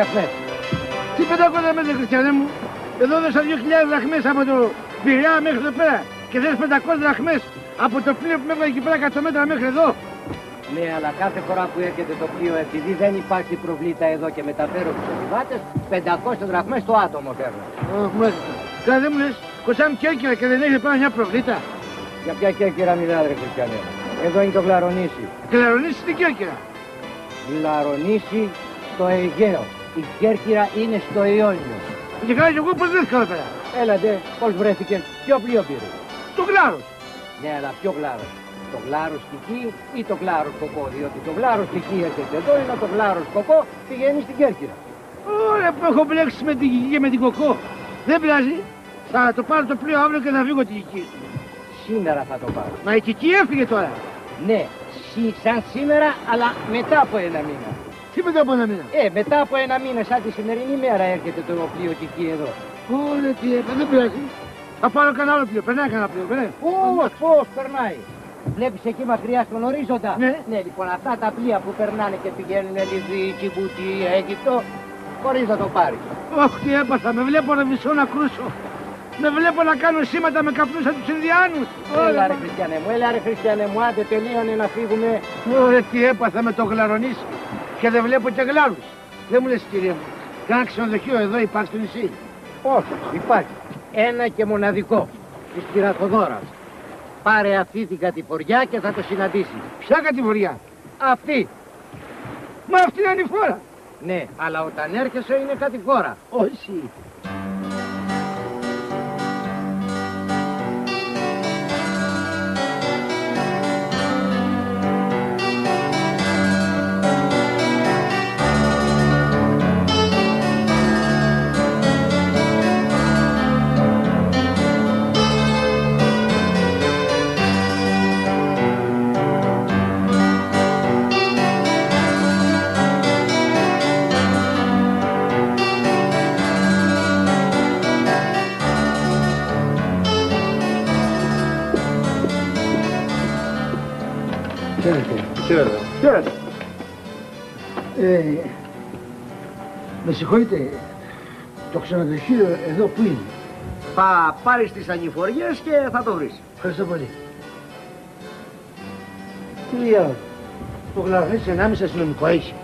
Πεντακόσια δραχμές. Τι 500 μέτρα, Χριστιανέ μου. Εδώ δώσα 2.000 δραχμές από το Πειραιά μέχρι εδώ πέρα. Και θες 500 δραχμές από το πλοίο που με έβγαλε εκεί πέρα 100 μέτρα μέχρι εδώ. Ναι, αλλά κάθε φορά που έρχεται το πλοίο, επειδή δεν υπάρχει προβλήτα εδώ και μεταφέρω τους επιβάτες, 500 δραχμές το άτομο παίρνω. Αχ, μάλιστα. Καλά δεν μου λες, κοτσάμ Κέρκυρα και δεν έχει πάνω μια προβλήτα. Για ποια Κέρκυρα μιλάτε, ρε Χριστιανέ. Εδώ είναι το Βλαρονήσι. Κλαρονίσει στην Κέρκυρα. Βλαρονήσι στο Αιγαίο. Η Κέρκυρα είναι στο Ιόνιο. Και καλά και εγώ πώς βρέθηκα εδώ πέρα. Έλατε, πώς βρέθηκε, ποιο πλοίο πήρε; Το κλάρος. Ναι, αλλά ποιο γλάρος; Το γλάρος εκεί ή το γλάρος κοκό, διότι το γλάρος εκεί έρχεται εδώ, ενώ το γλάρος κοκό πηγαίνει στην Κέρκυρα. Ωραία που έχω μπλέξει με την Κική και με την Κοκό. Δεν πειράζει. Θα το πάρω το πλοίο αύριο και θα φύγω την Κική. Σήμερα θα το πάρω. Μα η Κική έφυγε τώρα. Ναι, σι- σαν σήμερα, αλλά μετά από ένα μήνα. Τι μετά από ένα μήνα; Ε, μετά από ένα μήνα, σαν τη σημερινή μέρα έρχεται το πλοίο και εκεί εδώ. Ωραία τι έπα, δεν πειράζει. Θα πάρω κανένα άλλο πλοίο. Περνάει κανένα πλοίο. Περνάει. Πώς, πώς περνάει. Βλέπεις εκεί μακριά στον ορίζοντα; Ναι. Ναι, λοιπόν, αυτά τα πλοία που περνάνε και πηγαίνουν Λιβύη, Τσιμπούτι, Αίγυπτο, χωρίς να το πάρεις. Ωχ, τι έπαθα. Με βλέπω να μισώ να κρούσω. Με βλέπω να κάνω σήματα με καπνούς από τους Ινδιάνους. Έλα ρε Χριστιανέ μου, έλα ρε Χριστιανέ μου, άντε τελείωνε να φύγουμε. Ωραία, τι έπαθα με το γλαρονίσι. Και δεν βλέπω και γλάρους. Δεν μου λες κύριε μου. Κάνα ξενοδοχείο εδώ υπάρχει στο νησί. Όχι, υπάρχει. Ένα και μοναδικό, της Πυραθοδόρας. Πάρε αυτή την κατηφοριά και θα το συναντήσει. Ποια κατηγορία. Αυτή. Μα αυτή είναι η φορά. Ναι, αλλά όταν έρχεσαι είναι κατηφόρα. Όχι. Ε, με συγχωρείτε, το ξενοδοχείο εδώ που είναι; Θα πάρεις τις ανηφοριές και θα το βρεις. Ευχαριστώ πολύ. Τι άλλο; Το γλαρνής ενάμιση αστυνομικό έχει.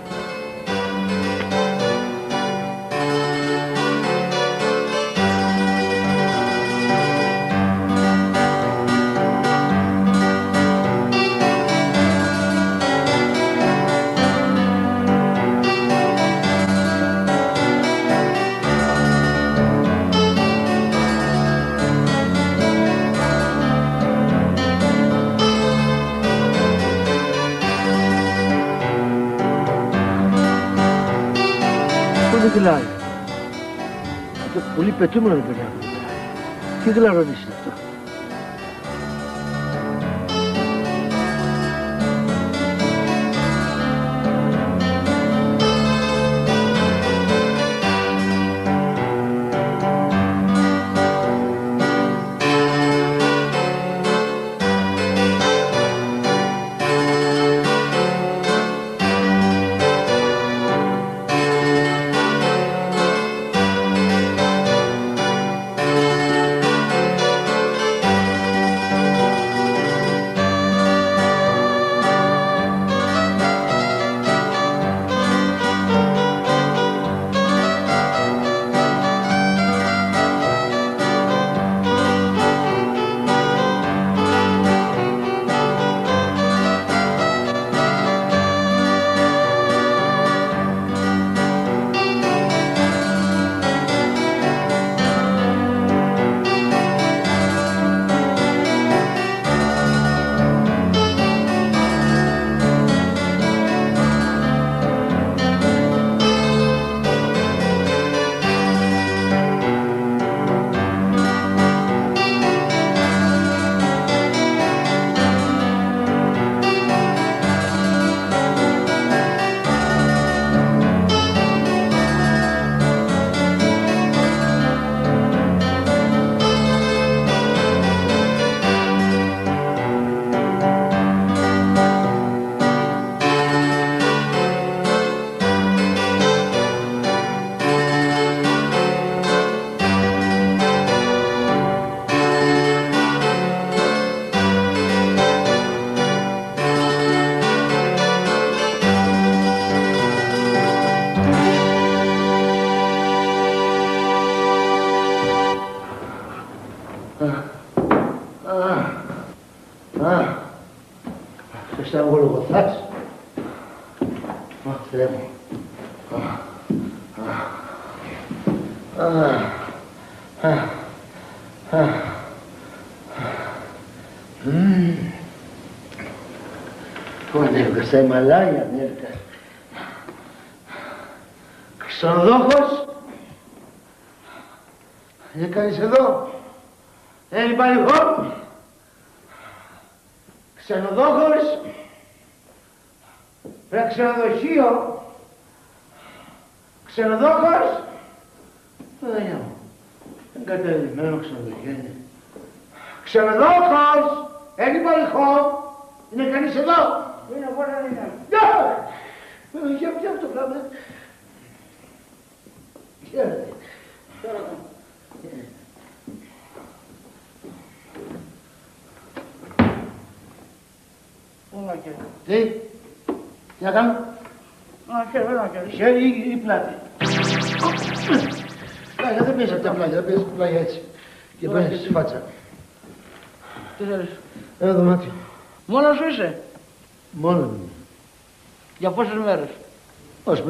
Αυτό πολύ πετούμενο το παιδιά. Himalaya.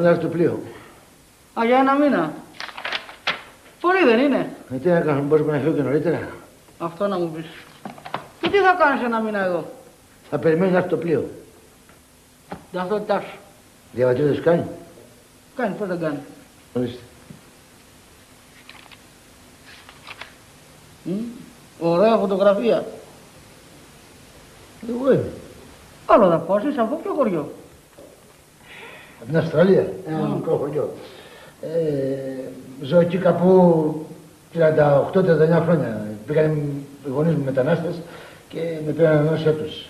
Όσο περάσει το πλοίο. Α, για ένα μήνα. Πολύ δεν είναι. Ε, τι να κάνω, μπορούμε να φύγω και νωρίτερα. Αυτό να μου πεις. Και τι θα κάνεις ένα μήνα εδώ; Θα περιμένω να έρθει το πλοίο. Ταυτότητά σου. Διαβατήριο δεν σου κάνει; Κάνει, πώς δεν κάνει. Ορίστε. Μμ, Ωραία φωτογραφία. Εγώ είμαι. Άλλο θα πω, είσαι από ποιο χωριό; Από την Αυστραλία. Ένα μικρός χωριός. Ε, ζω εκεί κάπου 38-39 χρόνια. Πήγαν οι γονείς μου μετανάστες και με πήραν ενός έτους.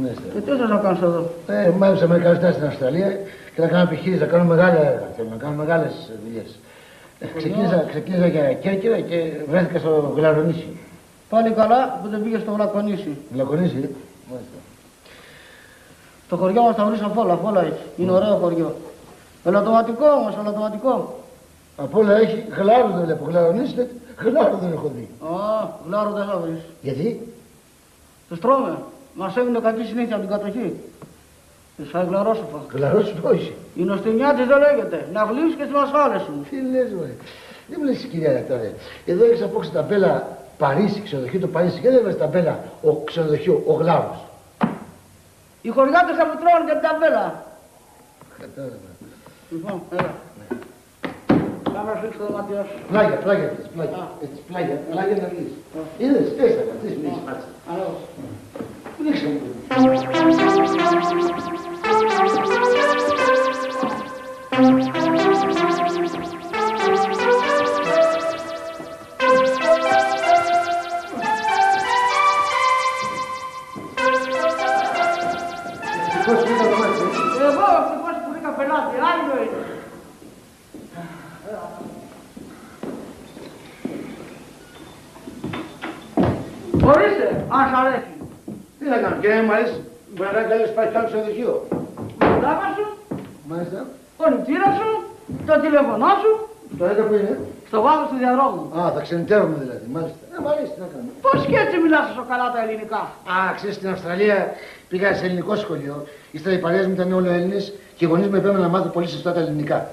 Μάλιστα. Και τι θες να κάνεις εδώ; Ε, μάλιστα μερικά λεφτά στην Αυστραλία και να κάνω επιχείρηση, να κάνω μεγάλα έργα. Θέλω να κάνω μεγάλες δουλειές. Ξεκίνησα, ξεκίνησα για Κέρκυρα και βρέθηκα στο Γλαρονίσι. Πάλι καλά που δεν πήγες στο Βλακονίσι. Γλαρονίσι, μάλιστα. Το χωριό μας τα βρεις από όλα, από όλα έχει. Είναι ωραίο χωριό. Ελαττωματικό όμως, ελαττωματικό. Από όλα έχει γλάρο δεν βλέπω. Γλαρονίσι, δεν- γλάρο δεν έχω δει. Α, γλάρο δεν θα βρεις. Γιατί, Τους τρώμε. Μας έμεινε κακή συνήθεια από την κατοχή. Τους φάει γλαρόσοφα. γλαρός όχι. Η νοστιμιά της δεν λέγεται. Να γλύψεις και στις μασχάλες σου. Τι λες, μωρέ. Δεν μου λες κυρία τώρα. Εδώ έχεις απόξε ταμπέλα Παρίσι, ξενοδοχείο το Παρίσι. Και δεν έβαλες ταμπέλα ο ξενοδοχείο, ο Γλάρος. Οι χωριάτες θα μου τρώνε και την ταμπέλα. Κατάλαβα. Λοιπόν, έλα. Πάμε να σφίξω το δωμάτιό σου. Πλάγια, πλάγια, έτσι, πλάγια. Α. Έτσι, πλάγια, πλάγια να βγεις. Είδες, έτσι θα καθίσεις, μην έχεις μάτσα. Ανέβω. Δείξε μου. Ευτυχώς πελάτη. Άλλο είναι. Ορίστε, αν σ' αρέσει. Τι να κάνω, και αν μ' αρέσει, μπορεί να κάνεις πάει κι άλλο ξενοδοχείο. Το τάκα σου, Μάλιστα. ο νηπτήρα σου, το τηλέφωνό σου, Το έκα που είναι; στο βάθος του διαδρόμου. Α, θα ξενιτέρουμε δηλαδή, μάλιστα. Ε, μ' αρέσει, τι να κάνω. Πώς και έτσι μιλάς τόσο καλά τα ελληνικά; Α, ξέρεις, στην Αυστραλία πήγα σε ελληνικό σχολείο. Ύστερα οι παρέες μου ήταν όλο Έλληνες και οι γονείς μου επέμεναν να μάθω πολύ σωστά τα ελληνικά.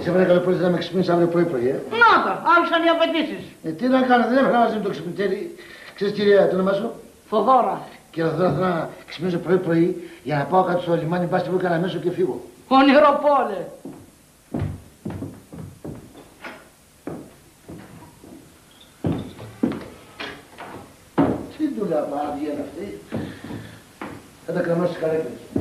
Σε μένα καλό πολύ θα με ξυπνήσει αύριο πρωί πρωί, ε. Να τα, άρχισαν οι απαιτήσεις. ε. τι να κάνω, δεν έφερα μαζί με το ξυπνητέρι. Ξέρεις κυρία, το όνομά σου; Φοδόρα. Και θα θέλω να ξυπνήσω πρωί πρωί για να πάω κάτω στο λιμάνι, μπας τη βρω κανένα μέσο και φύγω. Ονειροπόλε. Τι δουλειά παράδειγμα είναι αυτή. Θα τα κρεμάσω στις καρέκλες.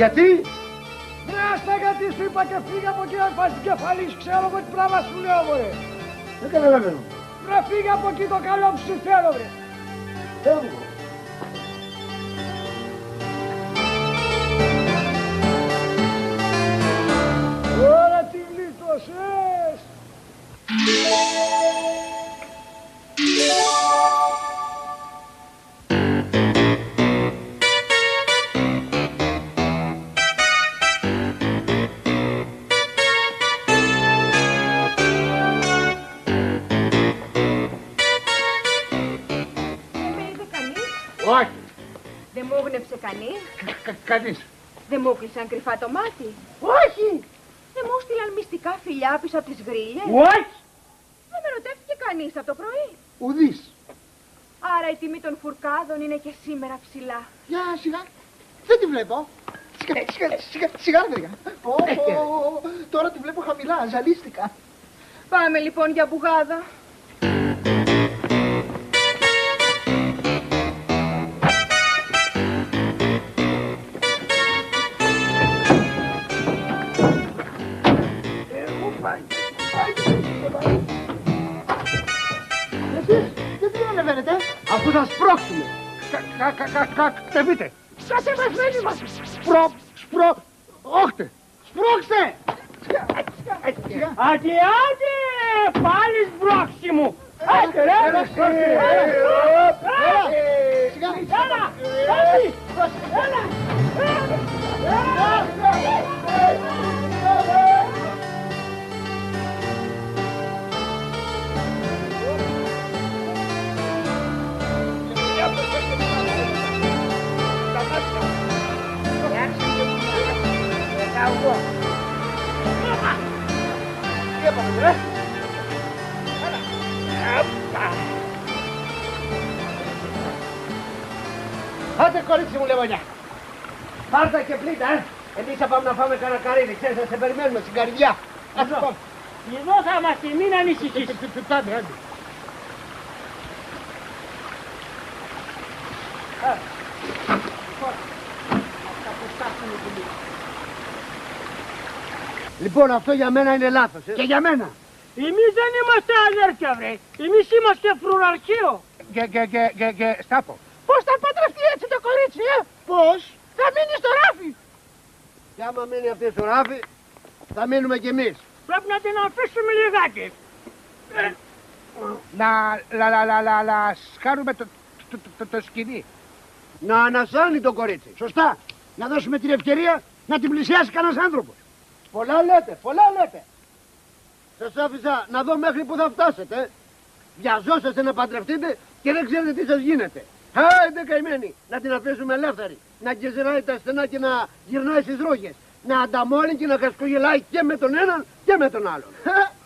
Γιατί; Ρε άστα γιατί σου είπα και φύγε από εκεί να πας την κεφαλή σου, ξέρω εγώ τι πράγμα σου λέω μωρέ. Δεν καταλαβαίνω. Ρε φύγε από εκεί το καλό που σου θέλω βρε. Φεύγω. Ωραία τι γλίτωσες. Έβλεψε κανείς. Κανείς. Δεν μου έκλεισαν κρυφά το μάτι. Όχι! Δεν μου στείλαν μυστικά φιλιά πίσω από τις γρίλες. Όχι! Δεν με ρωτεύτηκε κανείς από το πρωί. Ουδής. Άρα η τιμή των φουρκάδων είναι και σήμερα ψηλά. Για σιγά. Δεν τη βλέπω. Σιγά, σιγά, σιγά, σιγά, παιδιά. Ω, ω, ω, Τώρα τη βλέπω χαμηλά, ζαλίστηκα. Πάμε λοιπόν για μπουγάδα. Αφού θα σπρώξουμε. Κατεβείτε. Σας εμασμένοι μας. Σπρο, σπρο, όχτε. Σπρώξτε. Άντε, άντε, πάλι σμπρώξη μου. Άντε ρε, Έλα, σμπρώξη. έλα, Έλα, έλα. έλα. Άντε. Έλα. Άντε κορίτσι μου λεβονιά. Πάρτα και πλήτα, ε. Εμείς θα πάμε να φάμε κανένα καρύδι. Ξέρεις, θα σε περιμένουμε στην καρδιά. Ας πάμε. Εδώ θα είμαστε, μην ανησυχείς. Άντε, άντε. Λοιπόν, αυτό για μένα είναι λάθος. Ε. Και για μένα. Εμείς δεν είμαστε αδέρφια, βρε. Εμείς είμαστε φρουραρχείο. Και, και, και, και, και, στάπω. Πώς θα παντρευτεί έτσι το κορίτσι, ε; Πώς; Θα μείνει στο ράφι. Και άμα μείνει αυτή στο ράφι, θα μείνουμε κι εμείς. Πρέπει να την αφήσουμε λιγάκι. Να, λα, λα, λα, λα, λα, σκάρουμε το, το, το, το, το σκηνή. Να ανασάνει το κορίτσι. Σωστά. Να δώσουμε την ευκαιρία να την πλησιάσει κανένας άνθρωπος. Πολλά λέτε, πολλά λέτε. Σας άφησα να δω μέχρι που θα φτάσετε. ε. Βιαζόσαστε να παντρευτείτε και δεν ξέρετε τι σας γίνεται. Άιντε καημένοι, να την αφήσουμε ελεύθερη. Να γεζεράει τα στενά και να γυρνάει στις ρόγες. Να ανταμώνει και να κασκογελάει και με τον έναν και με τον άλλον.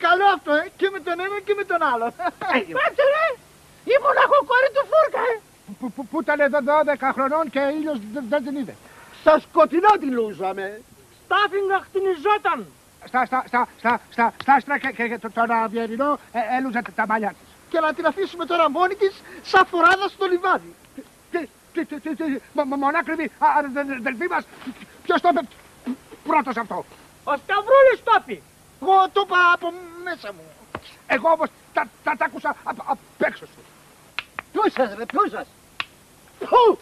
Καλό αυτό, ε. Και με τον ένα και με τον άλλον. Έγινε. Πάτε, ρε. Ήμουν εγώ κόρη του Φούρκα, ε. Που, που, που ήταν εδώ 12 χρονών και ήλιος δεν, δεν την είδε. Στα σκοτεινά τη λούσαμε. Στάφιγγα χτινιζόταν. Στα, στα, στα, στα, στα, στα άστρα και, και, και το- τον Αβιερινό ε, έλουζε τα, τα μαλλιά της. Και να την αφήσουμε τώρα μόνη της σαν φοράδα στο λιβάδι. Τι, τι, τι, τι, τι, μο- μο- μονάκριβη α, α, δε- δε- δελφή μας. Ποιος το είπε πρώτος αυτό; Ο Σταυρούλης το είπε. Εγώ το είπα από μέσα μου. Εγώ όμως τα, τα, τα άκουσα απ, απ' έξω σου. Πού σας ρε, πού σας; Πού.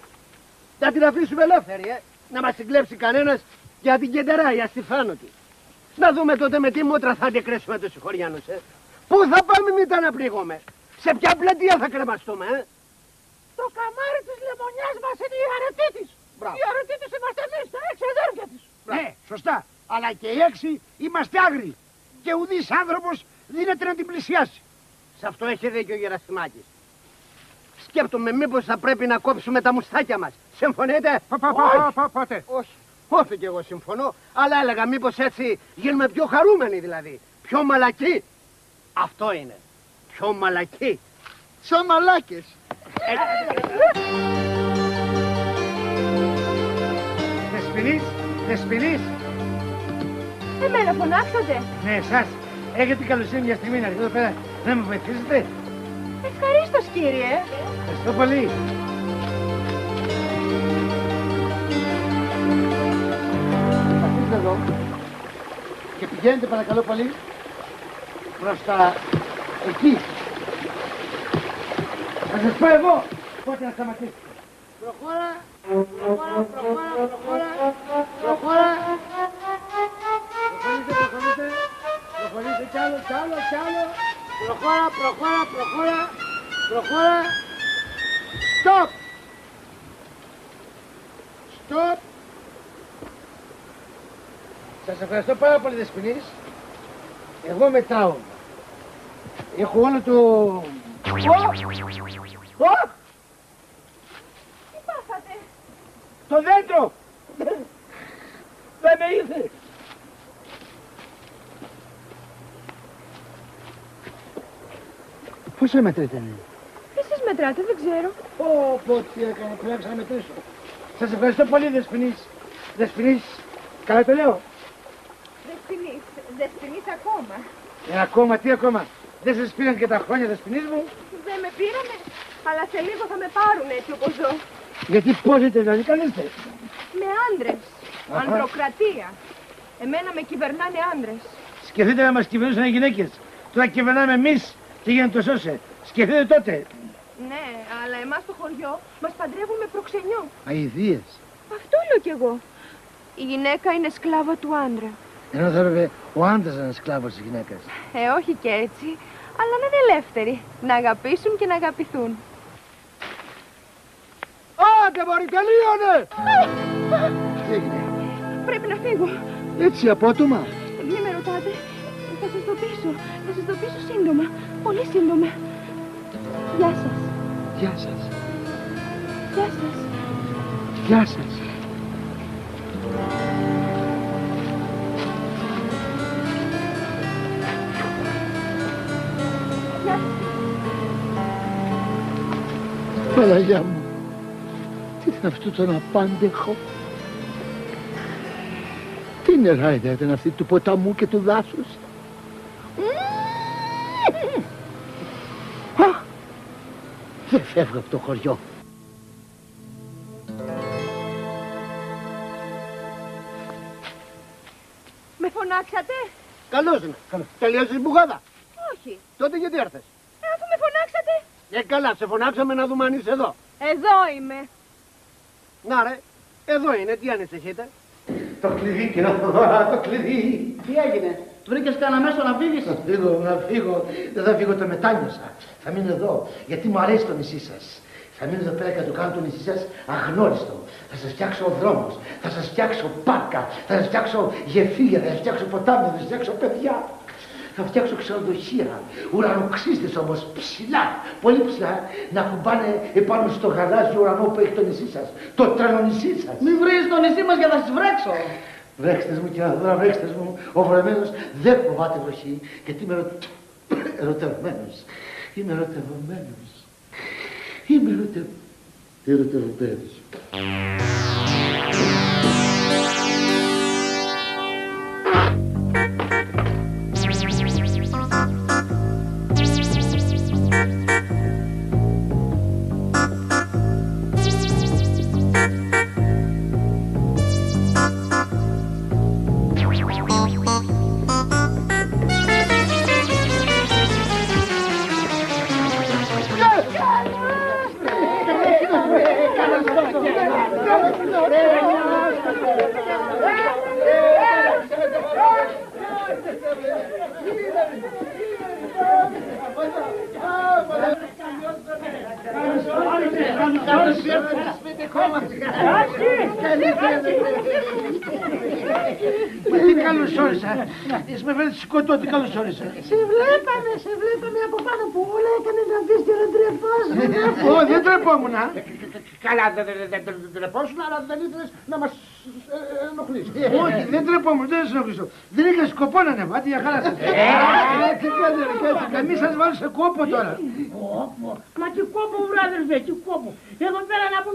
Να την αφήσουμε ελεύθερη, ε. Να μας συγκλέψει κανένας για την κεντεράει αστιφάνωτη. Να δούμε τότε με τι μούτρα θα αντικρέσουμε τους συγχωριάνους, ε. Πού θα πάμε μην τα αναπλήγουμε. Σε ποια πλατεία θα κρεμαστούμε, ε. Το καμάρι της λεμονιάς μας είναι η αρετή της. Μπράβο. Η αρετή της είμαστε εμείς, τα έξι αδέρφια της. Μπράβο. Ναι, σωστά. Αλλά και οι έξι είμαστε άγριοι. Και ουδής άνθρωπος δίνεται να την πλησιάσει. Σε αυτό έχει δίκιο ο Γερασιμάκης. Σκέπτομαι μήπως θα πρέπει να κόψουμε τα μουστάκια μας. Συμφωνείτε; Πο- πο- πο- πο- Πότε. Όχι. Όχι και εγώ συμφωνώ. Αλλά έλεγα μήπως έτσι γίνουμε πιο χαρούμενοι δηλαδή. Πιο μαλακοί. Αυτό είναι. Πιο μαλακοί. Σαν μαλάκες. Δεσποινής, δεσποινής. Εμένα φωνάξατε. Ναι, εσάς. Έχετε την καλοσύνη μια στιγμή να έρθετε εδώ πέρα να με βοηθήσετε. Ευχαρίστως κύριε. Ευχαριστώ πολύ. Αφήστε εδώ. Και πηγαίνετε παρακαλώ πολύ προς τα εκεί. Θα σας πω εγώ πότε να σταματήσετε. Προχώρα, προχώρα, προχώρα, προχώρα, προχώρα. Προχωρήστε, προχωρήστε. Προχωρήστε κι άλλο, κι άλλο, κι άλλο. Προχώρα, προχώρα, προχώρα, προχώρα. Σας ευχαριστώ πάρα πολύ Δεσποινής. Εγώ μετράω. Έχω όλο το... Ω! Ω! Τι πάθατε; Το δέντρο! Δεν με ήρθε! Πόσο μετρείτε, Εσείς μετράτε, δεν ξέρω. Πω, πω, τι έκανα, πρέπει να ξαναμετρήσω. Σας ευχαριστώ πολύ, Δεσποινής. Δεσποινής, καλά το λέω. Δεσποινής, δεσποινής ακόμα. Ε, ακόμα, τι ακόμα; Δεν σας πήραν και τα χρόνια Δεσποινής μου; Δεν με πήρανε, αλλά σε λίγο θα με πάρουν έτσι όπως ζω. Γιατί πώς είστε, δηλαδή, καλή είστε. Με άντρες. Ανδροκρατία. Εμένα με κυβερνάνε άντρες. Σκεφτείτε να μας κυβερνούσαν οι γυναίκες. Τώρα κυβερνάμε εμείς και γίνεται το σώσε. Σκεφτείτε τότε. Ναι, αλλά εμάς στο χωριό μας παντρεύουν με προξενιό. Αηδίες. Αυτό λέω κι εγώ. Η γυναίκα είναι σκλάβα του άντρα. Ενώ θα έπρεπε ο άντρας να είναι σκλάβος της γυναίκας. Ε, όχι και έτσι, αλλά να είναι ελεύθεροι. Να αγαπήσουν και να αγαπηθούν. Άντε μωρή, τελείωνε! Τι έγινε; Πρέπει να φύγω. Έτσι απότομα; Μην με ρωτάτε. Θα σας το πείσω. Θα σας το πείσω σύντομα. Πολύ σύντομα. Γεια σας. Γεια σας. Γεια σας. Γεια σας. Παναγιά μου. Τι είναι αυτό το απάντεχο. Τι νεράιδα ήταν αυτή του ποταμού και του δάσους. Α, δεν φεύγω από το χωριό. Με φωνάξατε; Καλώς είναι. Τελείωσε την μπουγάδα. Όχι. Τότε γιατί έρθες; Ε, αφού με φωνάξατε. Ε, καλά, σε φωνάξαμε να δούμε αν είσαι εδώ. Εδώ είμαι. Να ρε, εδώ είναι, τι ανησυχείτε. Το κλειδί, κύριε Θοδωρά, το κλειδί. Τι έγινε, βρήκες κανένα μέσο να φύγεις; Θα φύγω, να φύγω. Δεν θα φύγω, το μετάνιωσα. Θα μείνω εδώ, γιατί μου αρέσει το νησί σας. Θα μείνω εδώ πέρα και θα το κάνω το νησί σας αγνώριστο. Θα σας φτιάξω δρόμους, θα σας φτιάξω πάρκα, θα σας φτιάξω γεφύρια, θα σας φτιάξω ποτάμια, θα σας φτιάξω παιδιά. Θα φτιάξω ξενοδοχεία, ουρανοξύστες όμως, ψηλά, πολύ ψηλά, να κουμπάνε επάνω στο γαλάζιο ουρανό που έχει το νησί σας, το τρελονησί σας. Μην βρεις το νησί μας για να σας βρέξω. Βρέξτε μου και να βρέξτε μου. Ο βρεμένος δεν φοβάται βροχή γιατί είμαι ερωτε... ερωτευμένος. Είμαι ερωτευμένος. Είμαι ερωτε... ερωτευμένος. Καλώς όρισα. Σε βλέπαμε, σε βλέπαμε από πάνω που όλα έκανε να δεις και να τρεπάς. Ω, δεν τρεπόμουν. Καλά, δεν δε, δε, δε, δε, τρεπόσουν, αλλά δεν ήθελες να μας ε, ε, ενοχλήσεις. Όχι, δεν τρεπόμουν, δεν σας ενοχλήσω. Δεν είχα σκοπό να ανέβω, άντε για χαρά σας. Έτσι κάντε, ρε, έτσι. Να μην σας βάλω σε κόπο τώρα. Κόπο. Μα τι κόπο, βράδερφε, τι κόπο. Εδώ πέρα να πούμε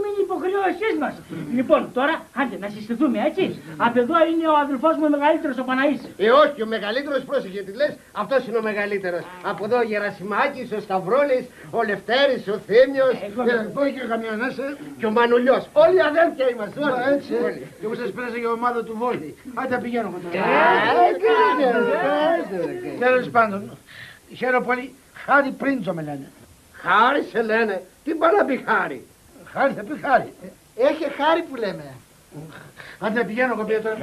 είναι υποχρεώσεις μας. Λοιπόν, τώρα, άντε να συστηθούμε, έτσι. Από εδώ είναι ο αδελφός μου ο μεγαλύτερος, ο Παναής. Ε, όχι, ο μεγαλύτερος, πρόσεχε τι λες, αυτός είναι ο μεγαλύτερος. Από εδώ ο Γερασιμάκης, ο Σταυρόλης, ο Λευτέρης, ο Θήμιος, Ε, Πώς και καμιά ανάσα. και ο Μανουλιός. Όλοι αδέρφια είμαστε, όλοι. Α, Έτσι, ε. και εγώ σας πέρασα για ομάδα του Βόλη. Άντε πηγαίνω εγώ τώρα. Τέλος πάντων, χαίρομαι πολύ. Χάρη Πρίντζο με λένε. Χάρη σε λένε. Τι πάει να πει χάρη. Χάρη θα πει χάρη. Έχει χάρη που λέμε. Άντε πηγαίνω εγώ πια τώρα.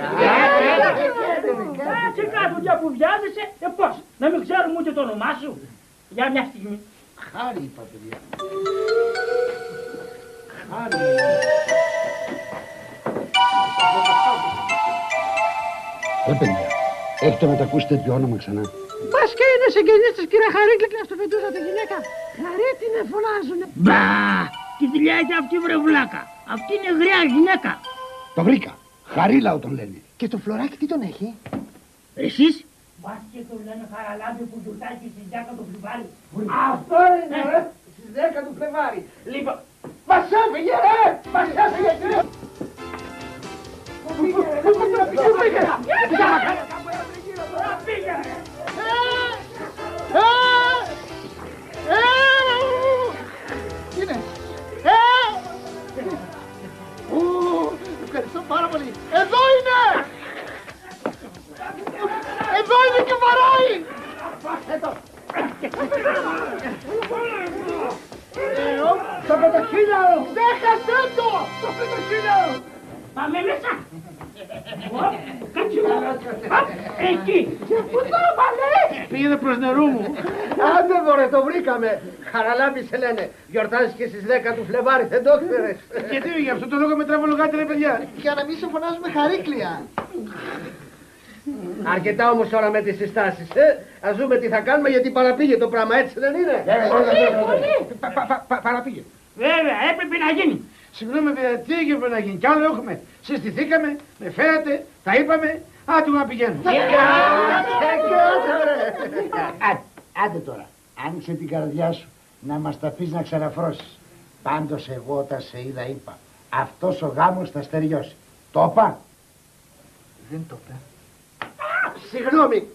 Κάτσε κάτω για που βιάζεσαι, ε πώς, να μην ξέρουμε ούτε το όνομά σου. Για μια στιγμή. Χάρη είπα παιδιά. Χάρη. Ρε παιδιά, έχετε να τα ακούσετε τέτοιο όνομα ξανά. Πας και είναι συγγενής της κυρίας Χαρίκλη και να στο φεντούσα τη γυναίκα. Χαρίτινε φωνάζουνε. Μπα! Τι δουλειά έχει αυτή βρε βλάκα. Αυτή είναι γριά γυναίκα. Το βρήκα. Χαρίλαο τον λένε. Και το φλωράκι τι τον έχει; Εσείς; Μπας και το λένε χαραλάμπη που γιορτάζει στις 10 το Φλιβάρι. Αυτό είναι, ρε. Στις 10 του Φλεβάρι. Λοιπόν, μας έφυγε, ρε. Μας έφυγε, ρε. Πού πήγε, ρε. Πού πήγε. Τι Ευχαριστώ πάρα πολύ. Εδώ είναι. Εδώ είναι και βαράει. Το πετοχύλαο. Δέχασέ το. Το πετοχύλαο. Πάμε μέσα. Οπ, Κάτσε εδώ. Οπ, Εκεί. Πού το έβαλε. Πήγαινε προς νερού μου. Άντε μωρέ, το βρήκαμε. Χαραλάμπης σε λένε. Γιορτάζεις και στις 10 του Φλεβάρι, δεν το ξέρεις. Γιατί για αυτό το λόγο με τραβολογάτε ρε παιδιά. Για να μην σε φωνάζουμε χαρίκλια. Αρκετά όμως ώρα με τις συστάσεις, ε. Ας δούμε τι θα κάνουμε γιατί παραπήγε το πράγμα, έτσι δεν είναι. Πα- πα- πα- πα- Παραπήγε. Βέβαια, έπρεπε να γίνει. Συγγνώμη παιδιά, τι έγινε να γίνει. Κι άλλο έχουμε. Συστηθήκαμε, με φέρατε, τα είπαμε. Άντε να πηγαίνω. Άντε, άντε τώρα. Άνοιξε την καρδιά σου να μας τα πεις να ξαναφρώσεις. Πάντως εγώ όταν σε είδα είπα. Αυτός ο γάμος θα στεριώσει. Το είπα. Δεν το είπε. Συγγνώμη.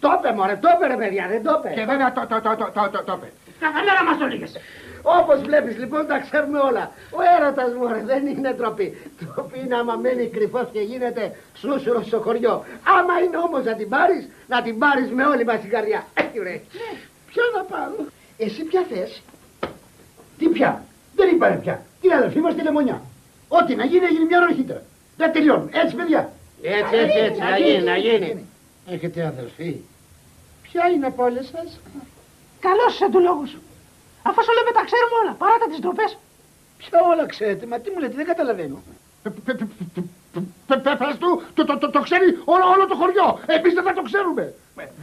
Το είπε μωρέ, το είπε ρε παιδιά, δεν το Και είπε. βέβαια το, το, το, το, το, το, το είπε. Κάθε μέρα μας το λέγες. Όπως βλέπεις λοιπόν τα ξέρουμε όλα. Ο έρωτας μωρέ δεν είναι τροπή. Τροπή είναι άμα μένει κρυφός και γίνεται σούσουρος στο χωριό. Άμα είναι όμως να την πάρεις, να την πάρεις με όλη μας την καρδιά. Έτσι ρε. Ποιο να πάρω; Εσύ ποια θες. Τι πια; Δεν είπανε πια. Την αδελφή μας τη λεμονιά. Ό,τι να γίνει έγινε μια ώρα νωρίτερα. Δεν τελειώνουν. Έτσι παιδιά. Έτσι, έτσι, έτσι, να γίνει, να γίνει. Έχετε αδελφή. Ποια είναι από όλες σας; Καλώς είσαι τους λόγου σου. Αφού σου λέμε τα ξέρουμε όλα, παράτα τις ντροπές. Ποια όλα ξέρετε, μα τι μου λέτε, δεν καταλαβαίνω. Πες του, το, το, το, το ξέρει όλο, όλο το χωριό. Εμείς δεν θα το ξέρουμε.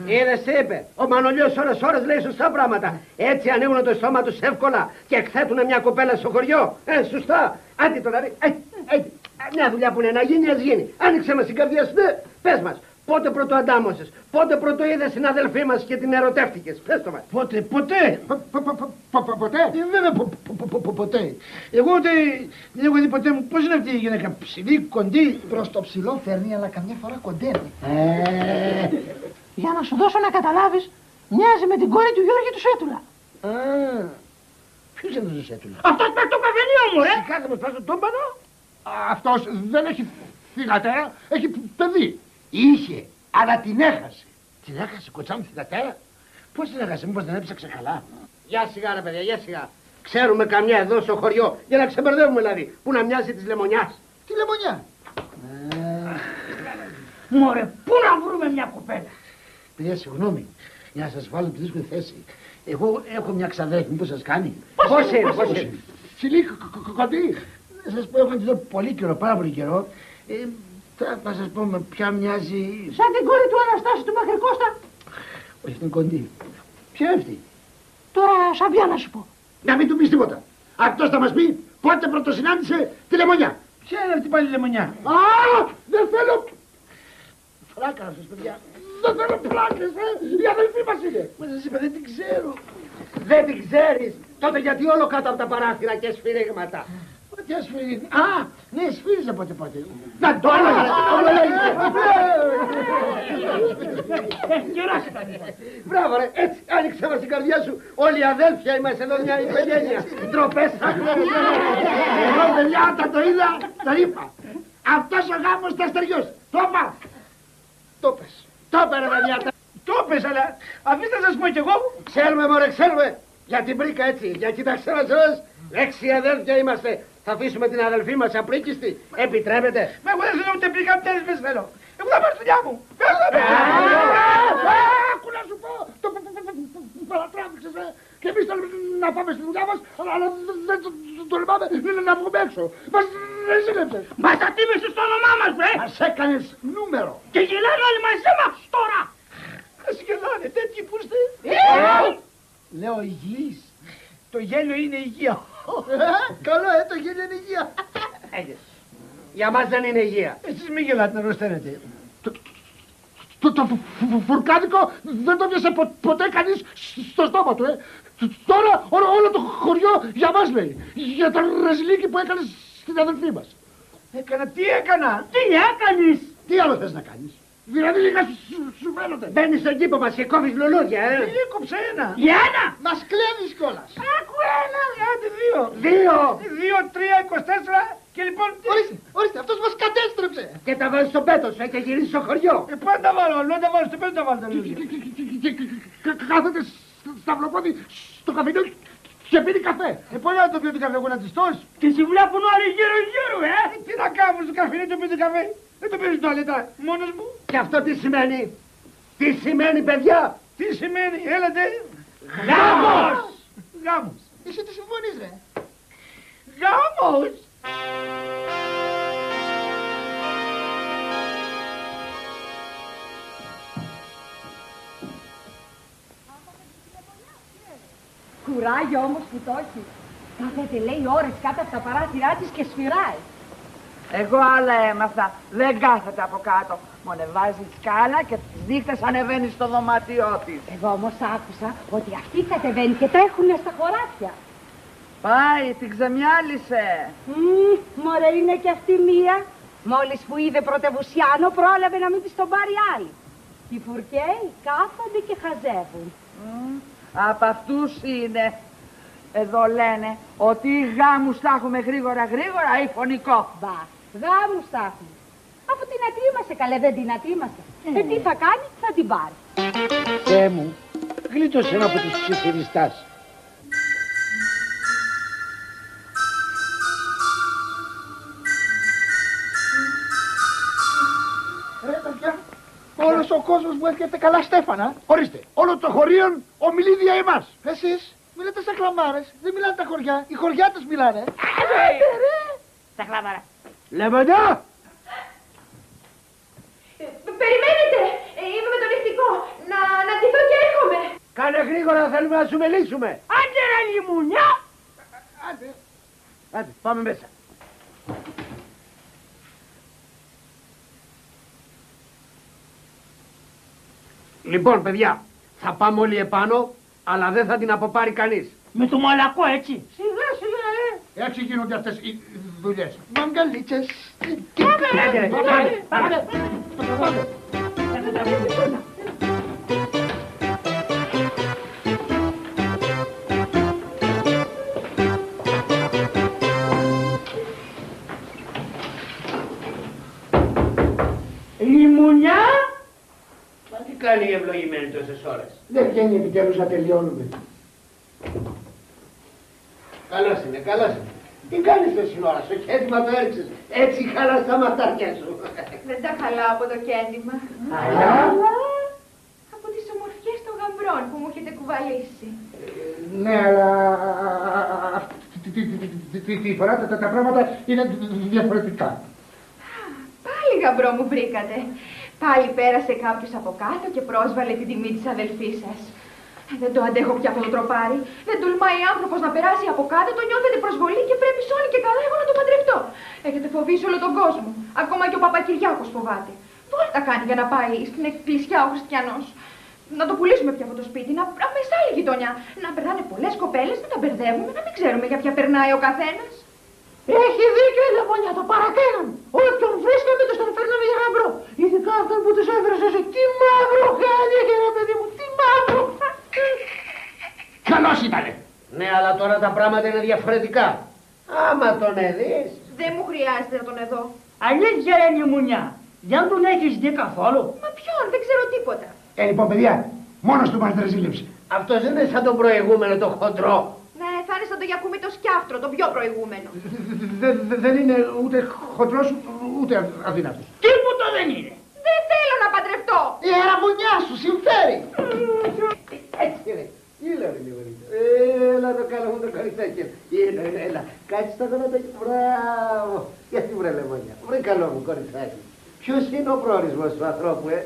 Είδες τι είπε. Ο Μανολιός ώρες ώρες λέει σωστά πράγματα. Έτσι ανοίγουν το στόμα τους εύκολα και εκθέτουν μια κοπέλα στο χωριό. Ε, σωστά. Άντε τώρα, ρε. Ε, ε, μια δουλειά που είναι να γίνει, ας γίνει. Άνοιξε μας την καρδιά σου, ναι. Πες μας. Πότε πρώτο αντάμωσες, πότε πρώτο είδες την αδελφή μας και την ερωτεύτηκες. Πες το μας. Πότε, ποτέ. Πο- πο- πο- πο- πο- πο- Ποτέ. Ε, Βέβαια, πο- πο- πο- πο- πο- ποτέ. Εγώ ούτε δεν έχω δει ποτέ μου. Πώς είναι αυτή η γυναίκα, ψηλή, κοντή. Προς το ψηλό φέρνει, αλλά καμιά φορά κοντεύει. Ε, Για να σου δώσω να καταλάβεις, μοιάζει με την κόρη του Γιώργη του Σέτουλα. Α, ποιος είναι αυτός ο Σέτουλα; Αυτός με το καφενείο μου, ρε. Κάθε μας πάσο τον πανώ. Αυτός δεν έχει θυγατέρα, έχει παιδί. Είχε, αλλά την έχασε. Την έχασε κοτσά μου θυγατέρα. Πώς την έχασε, μήπως δεν έψαξε καλά. Γεια σιγά ρε παιδιά, γεια σιγά. Ξέρουμε καμιά εδώ στο χωριό, για να ξεμπερδεύουμε δηλαδή, που να μοιάζει της λεμονιάς. Τι λεμονιά; Μωρέ, πού να βρούμε μια κοπέλα; Παιδιά, συγγνώμη, για να σας βάλω τη δύσκολη θέση. Εγώ έχω μια ξαδέρφη, μήπως σας κάνει; Πώς είναι, πώς είναι; Φιλή, κ- κ- κοντή. Να σας πω, έχω να τη δω πολύ καιρό, πάρα πολύ καιρό. Ε, θα, θα σας πω με ποια μοιάζει... Σαν την κόρη του Αναστάση του Μακρικώστα. Όχι, την κοντή. Ποια είναι αυτή; Τώρα σαβιά να σου πω. Να μην του πεις τίποτα. Αυτός θα μας πει πότε πρωτοσυνάντησε τη λεμονιά. Ποια είναι αυτή πάλι η λεμονιά; Α, δεν θέλω... Φλάκα αυτός, παιδιά. Δεν θέλω πλάκες, ε. Η αδελφή μας είναι. Μα σας είπα δεν την ξέρω. Δεν την ξέρεις. Τότε γιατί όλο κάτω από τα παράθυρα και σφυρίγματα. Τι ασφυρί. Α, ναι, σφύριζε πότε πότε. Να το έλεγα, όλο λέγεται. Ε, καιρός ήταν. Μπράβο ρε, έτσι άνοιξε μας την καρδιά σου. Όλοι οι αδέλφια είμαστε εδώ μια οικογένεια. Ντροπές θα Εγώ, παιδιά, όταν το είδα, το είπα. Αυτός ο γάμος θα στεριώσει. Το είπα. Το πες. Το είπε ρε παιδιά. Το πες, αλλά αφήστε να σας πω κι εγώ. Ξέρουμε μωρέ, ξέρουμε. Για την πρίκα έτσι, για κοιτάξτε μας όλες. Έξι αδέλφια είμαστε. Θα αφήσουμε την αδελφή μας απρίκιστη. Επιτρέπετε. Μα εγώ δεν θέλω ούτε πριν καπιτέρες με θέλω. Εγώ θα πάρω τη δουλειά μου. Άκου να σου πω. Το παρατράβηξες, ε. Και εμείς θέλουμε να πάμε στη δουλειά μας, αλλά αλλά δεν το- το τολμάμε να βγούμε έξω. Μας δεν ζήλεψες. Μας τα τίμησες στο όνομά μας, βρε. Μας έκανες νούμερο. Και γελάνε όλοι μαζί μας τώρα. Ας γελάνε, τέτοιοι που είστε. Λέω υγιής. Το γέλιο είναι υγεία. Καλό, ε, το χέρι είναι υγεία. Έγινε. Για μας δεν είναι υγεία. Εσείς μην γελάτε να ρωσταίνετε. Το, το, το φου- φου- φουρκάδικο δεν το πιάσε πο- ποτέ κανείς στο στόμα του, ε. Τώρα όλο, όλο το χωριό για μας λέει. Για το ρεζιλίκι που έκανες στην αδελφή μας. Έκανα, τι έκανα. Τι έκανες! Τι άλλο θες να κάνεις; Δηλαδή λίγα σου, σου, σου φαίνονται. Μπαίνεις στον κήπο μας και κόβεις λουλούδια, ε. Έκοψε ένα. Για ένα! Μας κλέβεις κιόλας. Άκου ένα, άντε δύο. Δύο. Δύο, τρία, εικοσιτέσσερα και λοιπόν τι. Ορίστε, ορίστε, αυτός μας κατέστρεψε. Και τα βάζεις στο πέτος σου ε, και γυρίζεις στο χωριό. Ε, πάντα τα βάλω, λέω τα βάλω στο πέντε τα βάλω τα λουλούδια. Και- και- και- και- και- και- Κάθεται στα βλοπόδι στο καφενείο και πίνει καφέ. Ε, πολύ να το πιω το καφέ, εγώ να τη στώσει. Και σε βλέπουν όλοι γύρω γύρω, ε! Ε, τι να κάνω στο καφέ, δεν το πιω το καφέ. Δεν το πίνω στο αλέτα, μόνος μου. Και αυτό τι σημαίνει; Τι σημαίνει παιδιά; Τι σημαίνει, έλατε; Γάμος! Γάμος. Εσύ τι συμφωνείς, ρε. Γάμος. Κουράγιο όμως που το έχει. Κάθεται λέει ώρες κάτω από τα παράθυρά της και σφυράει. Εγώ άλλα έμαθα. Δεν κάθεται από κάτω. Μονεβάζει σκάλα και τις νύχτες ανεβαίνει στο δωμάτιό της. Εγώ όμως άκουσα ότι αυτή κατεβαίνει και τρέχουνε στα χωράφια. Πάει, την ξεμιάλισε. Μμμ, μωρέ είναι και αυτή μία. Μόλις που είδε πρωτευουσιάνο πρόλαβε να μην της τον πάρει άλλη. Οι φουρκαίοι κάθονται και χαζεύουν. Μμ, Από αυτούς είναι. Εδώ λένε ότι οι γάμους θα έχουμε γρήγορα γρήγορα ή φωνικό. Μπα, γάμους θα έχουν. Αφού την ατίμασε καλέ δεν την ατίμασε. Ε, τι θα κάνει, θα την πάρει. Θεέ μου, γλίτωσε με από τους ψιθυριστάς. Όλος ο κόσμος μου έρχεται καλά στέφανα. Ορίστε, όλο το χωρίον ομιλεί δια εμάς. Εσείς μιλάτε σαν κλαμάρες, δεν μιλάνε τα χωριά. Οι χωριάτες μιλάνε. Τα χλάβαρα. Λεβεντά! Περιμένετε, είμαι με το νηστικό. Να, να ντυθώ και έρχομαι. Κάνε γρήγορα, θέλουμε να σου μιλήσουμε. Άντε ρε λιμουνιά! Άντε. Άντε, πάμε μέσα. Λοιπόν, παιδιά, θα πάμε όλοι επάνω, αλλά δεν θα την αποπάρει κανείς. Με το μαλακό έτσι. Σιγά σιγά, ε. Έτσι γίνονται αυτές οι δουλειές. Μαγκαλίτσες. Άντε, ρε, πάμε, πάμε. Τι κάνει η ευλογημένη τόσες ώρες. Δεν βγαίνει επιτέλους να τελειώνουμε. Καλώς είναι, καλώς είναι. Τι κάνεις τόση ώρα σου και έτοιμα το έριξες. Έτσι χαλάς τα ματάκια σου. Δεν τα χαλάω από το κέντημα. Αλλά... Από τις ομορφιές των γαμπρών που μου έχετε κουβαλήσει. Ναι, αλλά αυτή τη- τη- τη- τη- τη φορά τα- τα πράγματα είναι διαφορετικά. Πάλι γαμπρό μου βρήκατε. Πάλι πέρασε κάποιος από κάτω και πρόσβαλε την τιμή της αδελφής σας. Δεν το αντέχω πια αυτό το τροπάρι. Δεν τολμάει άνθρωπος να περάσει από κάτω, το νιώθετε προσβολή και πρέπει σ' και καλά εγώ να το παντρευτώ. Έχετε φοβήσει όλο τον κόσμο. Ακόμα και ο Παπακυριάκος φοβάται. Βόλτα κάνει για να πάει στην εκκλησιά ο χριστιανός; Να το πουλήσουμε πια αυτό το σπίτι, να, να με σε άλλη γειτονιά. Να περνάνε πολλές κοπέλες, να τα μπερδεύουμε, να μην ξέρουμε για ποια περνάει ο καθένας. Έχει δίκιο η Λεμονιά, το παρακαίνουν. Όποιον βρίσκαμε τους τον φέρναμε για γαμπρό. Ειδικά αυτόν που τους έφερες εσύ. Τι μαύρο χάλι έχει ρε παιδί μου, τι μαύρο. Καλώς ήτανε. Ναι, αλλά τώρα τα πράγματα είναι διαφορετικά. Άμα τον εδείς, Δεν μου χρειάζεται να τον εδώ. Αλήθεια ρε λιμουνιά. Δεν τον έχεις δει καθόλου. Μα ποιον, δεν ξέρω τίποτα. Ε, λοιπόν, παιδιά, μόνος του μας δρεζίλεψε. αυτός δεν είναι σαν τον προηγούμενο το χοντρό. Ναι, θα είναι σαν το Γιακούμι το σκιάφτρο, το πιο προηγούμενο. Δε- δε- Δεν είναι ούτε χοντρός, ούτε αδύνατος. Τίποτα δεν είναι. Δεν θέλω να παντρευτώ. Η αραμονιά σου συμφέρει. Έτσι ρε. Έλα ρε λίγο λίγο. Έλα το καλό μου το κοριτσάκι. Έλα, έλα, έλα. Κάτσε στο γονατάκι. Μπράβο. Γιατί βρε λεμόνια. Βρε καλό μου κοριτσάκι. Ποιος είναι ο προορισμός του ανθρώπου, ε;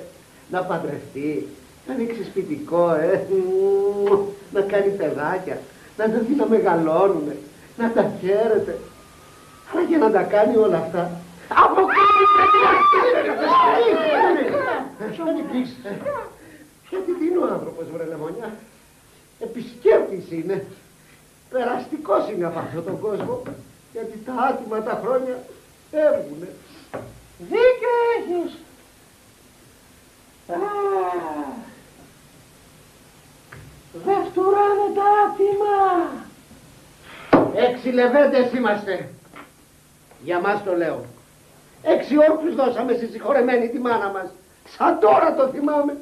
Να παντρευτεί. Να ανοίξει σπιτικό, ε; Μου, Να κάνει παιδάκια. Να τα δει να μεγαλώνουνε. να τα χαίρεται. Αλλά για να τα κάνει όλα αυτά, αποκλείεται Γιατί τι είναι ο άνθρωπος, βρε Λεμονιά; Επισκέπτης είναι. Περαστικός είναι από αυτόν τον κόσμο. Γιατί τα άτομα τα χρόνια φεύγουνε. Δίκιο έχεις. Α, Δεν φτουράνε τα άτιμα. Έξι λεβέντες είμαστε. Για μας το λέω. Έξι όρκους δώσαμε στη συγχωρεμένη τη μάνα μας. Σαν τώρα το θυμάμαι.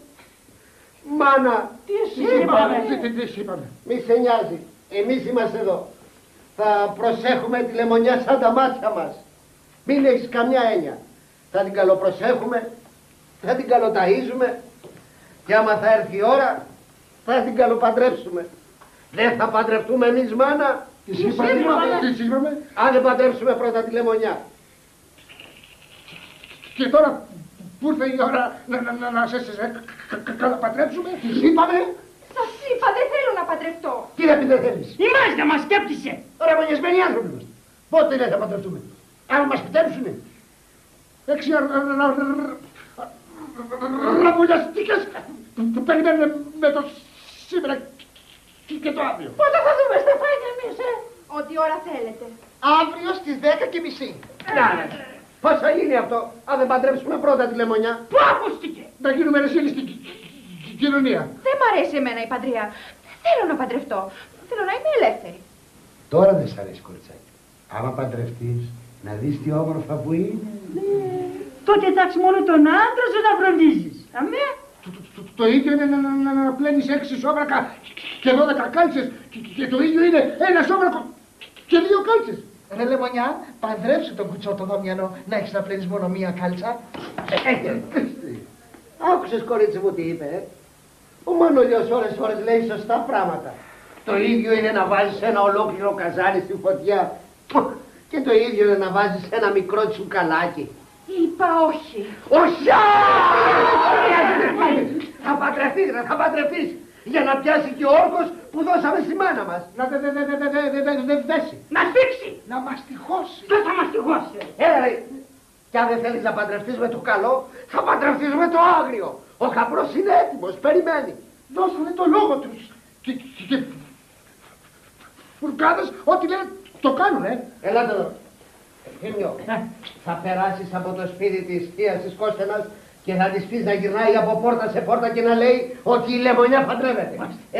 Μάνα, Τι εσύ είπαμε. Τι, τι, τι είπαμε. μη σε νοιάζει. Εμείς είμαστε εδώ. Θα προσέχουμε τη λεμονιά σαν τα μάτια μας. Μην έχεις καμιά έννοια. Θα την καλοπροσέχουμε, θα την καλοταΐζουμε και άμα θα έρθει η ώρα θα την καλοπαντρέψουμε. Δεν θα παντρευτούμε εμείς μάνα, Τι είπαμε. Τι είπαμε. αν δεν παντρέψουμε πρώτα τη λεμονιά. Και τώρα που ήρθε η ώρα να, να, να, να σε, σε, σε κα- κα- καλαπατρέψουμε. Τι είπαμε. Σας είπα, δεν θέλω να παντρευτώ. Τι να πει δεν θέλεις. Η Μάζda μας σκέπτησε. Ωραία, μονιασμένοι άνθρωποι είμαστε. Πότε δεν θα παντρευτούμε. Αν μας επιτρέψουνε. Έξι ραβουλιαστικές που περιμένουν με το σήμερα και- και το αύριο. Πότε θα δούμε στεφάνια εμείς, ε; Ό,τι ώρα θέλετε. Αύριο στις 10 και μισή. Πώς θα γίνει αυτό, αν δεν παντρέψουμε πρώτα τη λεμονιά; Πού ακούστηκε; Να γίνουμε ρεσίλοι στην κι- κι- κοινωνία. Δεν μ' αρέσει εμένα η παντρεία. Δεν θέλω να παντρευτώ. Θέλω να είμαι ελεύθερη. Τώρα δεν σ' αρέσει κοριτσάκι. Άμα παντρευτείς, να δεις τι όμορφα που είναι. Τότε εντάξει μόνο τον άντρα σου να φροντίζεις. Αμέ. Το, το- το- το ίδιο είναι να, να, να, να πλένεις έξι σόβρακα και δώδεκα κάλτσες και, και το ίδιο είναι ένα σόβρακο και δύο κάλτσες. Ρε Λεμονιά, παντρέψου τον κουτσό το δόμιανο να έχεις να πλένεις μόνο μία κάλτσα. Άκουσες κορίτσι μου τι είπε, ε; Ο Μανολιός ώρες ώρες λέει σωστά πράγματα. Το ίδιο είναι να βάζεις ένα ολόκληρο καζάνι στη φωτιά και το ίδιο είναι να βάζεις ένα μικρό τσουκαλάκι. Είπα όχι. Όχι! Α! Θα παντρευτείς, ρε, θα παντρευτείς για να πιάσει και ο όρκος που δώσαμε στη μάνα μας. Να δε, δε, δε, δε, δε, δε, δε, δε, δέσει. Να σφίξει. Να μαστιχώσει. Δεν θα μας τυχώσει. Έλα ρε, κι αν δεν θέλεις να παντρευτείς με το καλό, θα παντρευτείς με το άγριο. Ο χαμπρός είναι έτοιμος, περιμένει. Δώσανε το λόγο τους. Και, και, και φουρκάδες, ό,τι λένε, το κάνουν, ε. Ελάτε εδώ. Ευθύμιο, θα περάσεις από το σπίτι της θείας της Κώστενας και θα της πεις να γυρνάει από πόρτα σε πόρτα και να λέει ότι η λεμονιά παντρεύεται.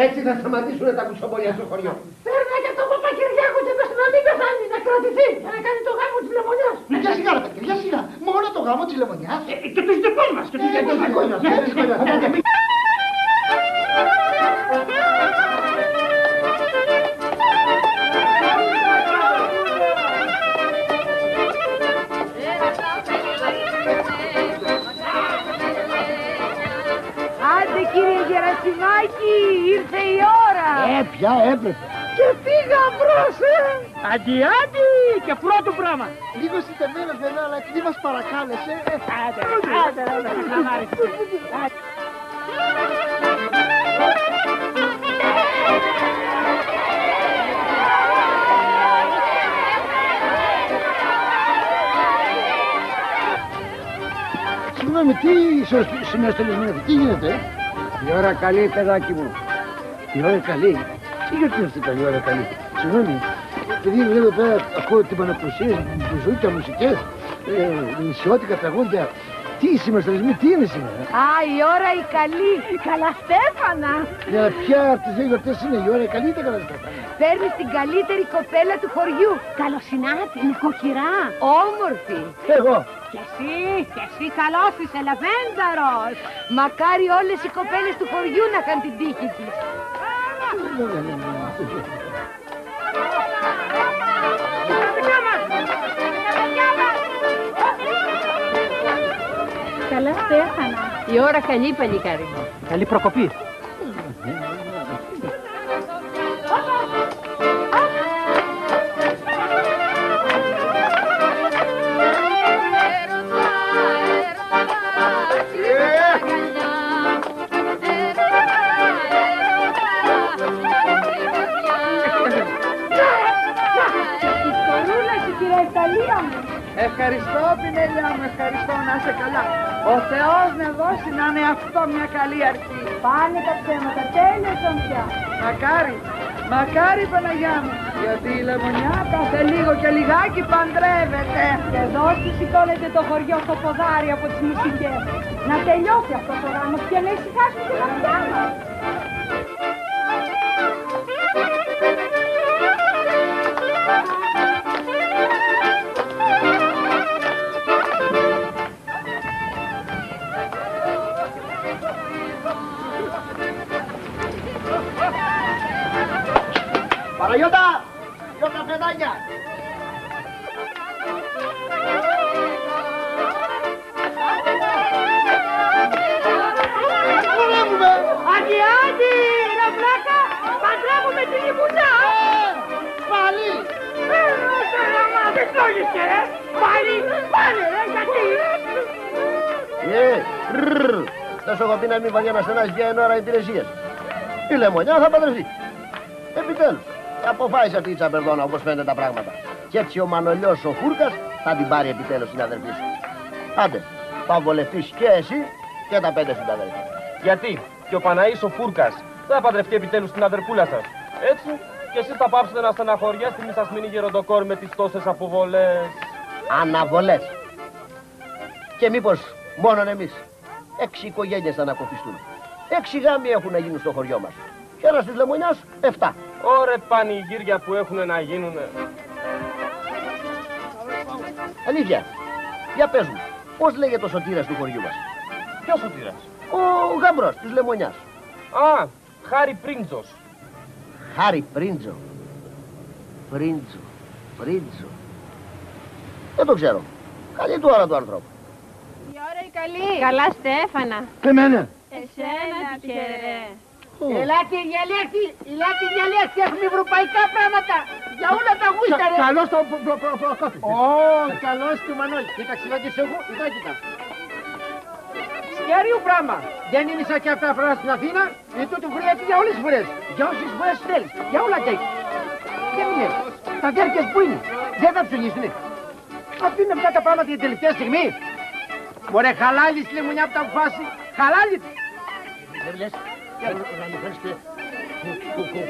Έτσι θα σταματήσουν τα κουτσομπολιά στο χωριό. Παίρνα και το Παπακυριάκο και πες του να μην πεθάνει, να κρατηθεί για να κάνει το γάμο της λεμονιάς. Για σιγά ρε παιδιά, για σιγά. Μόνο το γάμο της Λεμονιάς. Ε, Και τους δικούς μας. Και τους Και δικούς πια έπρεπε. Και τι γαμπρός, ε. Αντι, αντι. Και πρώτο πράγμα. Λίγο συντεμένος βέβαια, αλλά επειδή μας παρακάλεσε. ε, Άντε, άντε, άντε, να μ' άρεσε. Άντε. Συγγνώμη, τι συναστολισμένο, τι γίνεται, ε? Η ώρα καλή, παιδάκι μου. Η ώρα καλή. Τι γιατί είναι αυτή καλή ώρα καλή; Συγγνώμη, επειδή βλέπω εδώ πέρα ακούω την παναπροσία, μπουζούκια, μουσικές, ε, νησιώτικα τραγούδια. Τι οι συμμαστολισμοί, τι είναι σήμερα; Α, η ώρα η καλή. Καλά Στέφανα. Για ποια από τις δύο γιορτές είναι η ώρα η καλή ή τα καλά Στέφανα; Παίρνεις την καλύτερη κοπέλα του χωριού. Καλοσυνάτη, νοικοκυρά, όμορφη. Εγώ. Και εσύ, και εσύ καλός είσαι, λαβένταρος. Μακάρι όλες οι κοπέλες του χωριού να είχαν την τύχη της. Καλά Στέφανα. Η ώρα καλή, παλικάρι μου. Καλή προκοπή. Ευχαριστώ, Πινελιά μου, ευχαριστώ να είσαι καλά. Ο Θεός να δώσει να είναι αυτό μια καλή αρχή. Πάνε τα ψέματα, τέλειωσαν πια. Μακάρι, μακάρι Παναγιά μου, γιατί η λεμονιά κάθε λίγο και λιγάκι παντρεύεται. Και εδώ σηκώνεται το χωριό στο ποδάρι από τις μουσικές. Να τελειώσει αυτός ο γάμος και να ησυχάσουν και τα αυτιά μας. Παναγιώτα! Δυο καφεδάκια! Δουλεύουμε! Άντι, άντι, ρε βλάκα, παντρεύουμε την λιμουνιά. Πάλι! Ε, μα δεν τρώγεσαι, ρε. Πάλι, πάλι, ρε, γιατί. Ε, ρρρρ. Θα σου έχω πει να μην βαριάνας στενάς για ένα ώρα υπηρεσίες. Η λεμονιά θα παντρευτεί. Επιτέλους, αποφάσισε αυτή η τσαπερδόνα όπως φαίνεται τα πράγματα. Και έτσι ο Μανολιός ο Φούρκας θα την πάρει επιτέλους την αδερφή σου. Άντε, θα βολευτείς και εσύ και τα πέντε σου τα αδέρφια. Γιατί και ο Παναής ο Φούρκας δεν θα παντρευτεί επιτέλους την αδερπούλα σας. Έτσι και εσείς θα πάψετε να στεναχωριέστε μη σας μείνει γεροντοκόρ με τις τόσες αποβολές. Αναβολές. Και μήπως μόνον εμείς. Έξι οικογένειες θα ανακοφιστούν. Έξι γάμοι έχουν να γίνουν στο χωριό μας. Και ένας της Λεμονιάς, εφτά. Ωρε πανηγύρια που έχουν να γίνουνε. Αλήθεια. Για πες μου, πώς λέγεται ο σωτήρας του χωριού μας; Ποιος ο τύρας. Ο γαμπρός της Λεμονιάς. Α, Χάρη Πρίντζος. Χάρη Πρίντζο. Πρίντζο. Πρίντζο. Δεν το ξέρω. Καλή του ώρα του ανθρώπου. Η ώρα η καλή. Καλά Στέφανα. Εμένα. Εσένα τυχερέ. Ελάτε διαλέκτη, ελάτε διαλέκτη, έχουμε ευρωπαϊκά πράγματα. Για όλα τα γούστα, ρε. Καλώς το προ- προ- προ- προκόπη. Ω, καλός του Μανώλη. Κοίταξε να και εγώ, κοίτα, κοίτα. Σκέριο πράγμα. Δεν είναι σαν και αυτά φορά στην Αθήνα, ή το του χρειάζεται για όλες τις φορές. Για όσες φορές θέλεις. Για όλα τα έχεις. Δεν είναι. Τα διάρκειες που είναι. Δεν θα ψωνίσουνε. Αυτή είναι αυτά τα πράγματα την τελευταία στιγμή. Μωρέ, χαλάλης λεμονιά από τα αποφάσει. Χαλάλη. Δεν λες, να μου φέρεις και...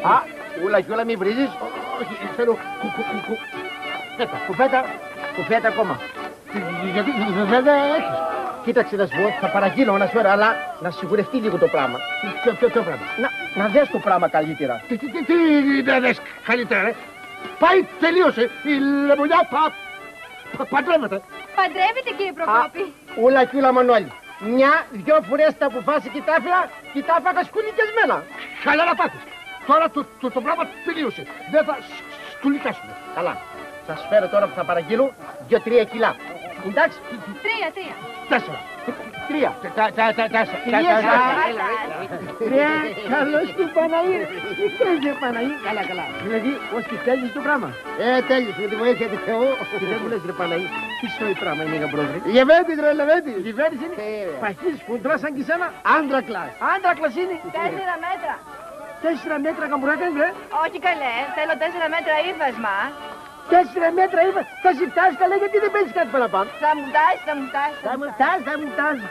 Α, ούλα και όλα μη βρίζεις. Όχι, θέλω κου- κου- κου- κου- Κουφέτα, κουφέτα, κουφέτα ακόμα. Γιατί δεν δεν έχεις. Κοίταξε να σου πω, θα παραγγείλω ένα σφαίρα, αλλά να σιγουρευτεί λίγο το πράγμα. Ποιο, ποιο, ποιο πράγμα; Να, να δες το πράγμα καλύτερα. Τι, τι, τι, τι δεν δες καλύτερα, ρε. Πάει, τελείωσε. Η λεμονιά πα, πα, παντρεύεται. Παντρεύετε κύριε Προκόπη. Ούλα και ούλα Μανώλη. Μια, δυο φορές τα αποφάσει και τα έφερα και τα έφαγα σκουλικιασμένα. Καλά να πάθεις. Τώρα το, το, το πράγμα τελείωσε. Δεν θα σ- σκουλικάσουμε. Καλά. Θα σου φέρω τώρα που θα παραγγείλω δυο-τρία κιλά. Εντάξει, Τρία, τρία. Τέσσερα. Τρία. Τα, τα, τα, τα, τέσσερα. Τρία, Τα- τα- τα- έλα, Ρε, καλώς του Παναή. Είσαι Παναή. Καλά, καλά. Δηλαδή, ως τη θέλεις το πράγμα; Ε, τέλειωσε με τη βοήθεια του Θεού. Και δεν μου λες ρε Παναή, τι σοϊ πράγμα είναι γαμπρόβρε. Λεβέντης, ρε, λεβέντης. Κυβέρνηση είναι. Ε, ρε. Παχύς χοντρά σαν και σένα. Άντρα κλάς. Άντρα κλάς είναι. Τέσσερα μέτρα. Τέσσερα μέτρα γαμπουράκας, βρε. Όχι καλέ, θέλω τέσσερα μέτρα ύφασμα. Τέσσερα μέτρα είπα. Θα σε φτάσει καλά γιατί δεν παίζεις κάτι παραπάνω. Θα μου τάσει, θα μου τάσει. Θα μου φτάσει, θα μου φτάσει.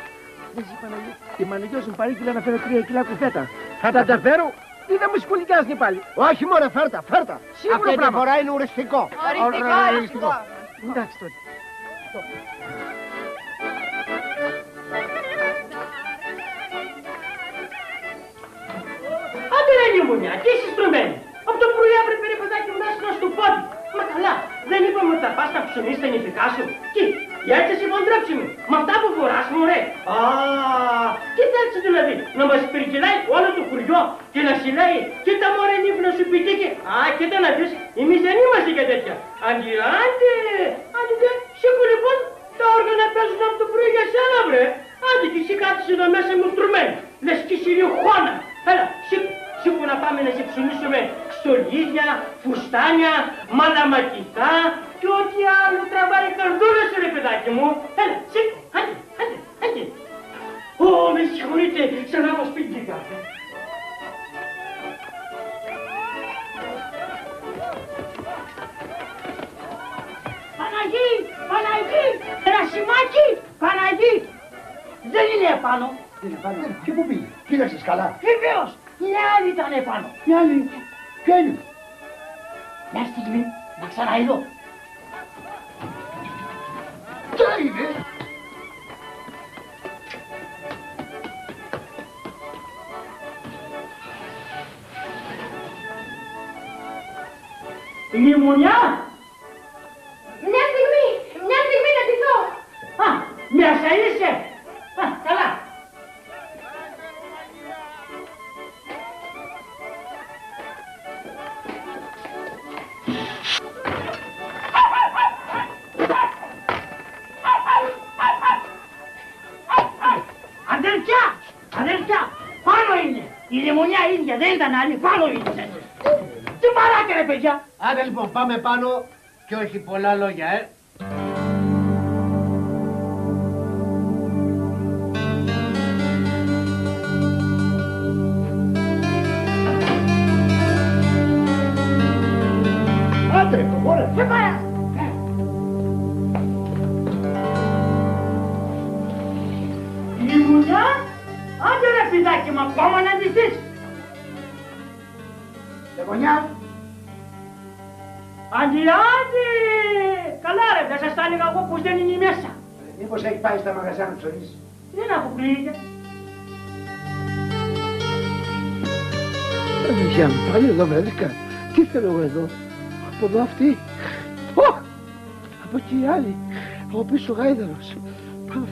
Εσύ Παναγία, η Μανεγιός μου πάρει κιλά να φέρω τρία κιλά κουφέτα. Θα τα τα φέρω ή θα μου σκουλικιάσουν πάλι. Όχι μωρέ, φέρτα, φέρτα. Σίγουρα Αυτή τη πράγμα. φορά είναι οριστικό. Οριστικό, Ωραία, οριστικό. Εντάξει τότε. Άντε ρε λιμονιά, τι είσαι στρωμένη. Από το πρωί έπρεπε ρε παιδάκι μου να είσαι στο πόδι. Μα καλά, δεν είπαμε ότι θα πας να ψωνίσεις τα νηφικά σου. Τι, η έτσι σε παντρέψουμε. Με αυτά που φοράς μωρέ. Α, τι θέλεις δηλαδή, να μας περικυλάει όλο το χωριό και να σου λέει κοίτα μωρέ νύφνα σου πιτήκε. Α, κοίτα να δεις, εμείς δεν είμαστε για τέτοια. Άντε, άντε, άντε, σήκω λοιπόν τα όργανα παίζουν από το πρωί για σένα βρε. Άντε και εσύ κάθεσαι εδώ μέσα μου στρωμένη. Λες και εσύ χώνα. Έλα, σήκω. Σήκω να πάμε να σε ψωνίσουμε στολίδια, φουστάνια, μαλαματικά και ό,τι άλλο τραβάει η καρδούλα σου ρε παιδάκι μου. Έλα, σήκω, άντε, άντε, άντε. Ω, με συγχωρείτε, σαν να μας πει καφέ. Παναγί, Παναγί, ένα σημάκι, Παναγί. Δεν είναι επάνω. Είναι πάνω. Και πού πήγε. Κοίταξες καλά. Βεβαίως, μια άλλη ήταν επάνω. Μια άλλη. Ποια είναι; Μια στιγμή, να ξαναειδώ. Ποια είναι; Λιμονιά. Μια στιγμή, μια στιγμή να ντυθώ. Α, μέσα είσαι. Α, καλά. Αδελφιά, αδελφιά, πάνω είναι. Η λιμονιά ίδια δεν ήταν άλλη, πάνω είναι. Τι μαράτε ρε παιδιά. Άντε λοιπόν, πάμε πάνω και όχι πολλά λόγια, ε. Ψωνίσει. Δεν αποκλείεται. Αδελφιά μου, πάλι εδώ βρέθηκα. Τι θέλω εγώ εδώ; Από εδώ αυτή. Ω! Από εκεί η άλλη. Από πίσω ο γάιδαρος. Πάω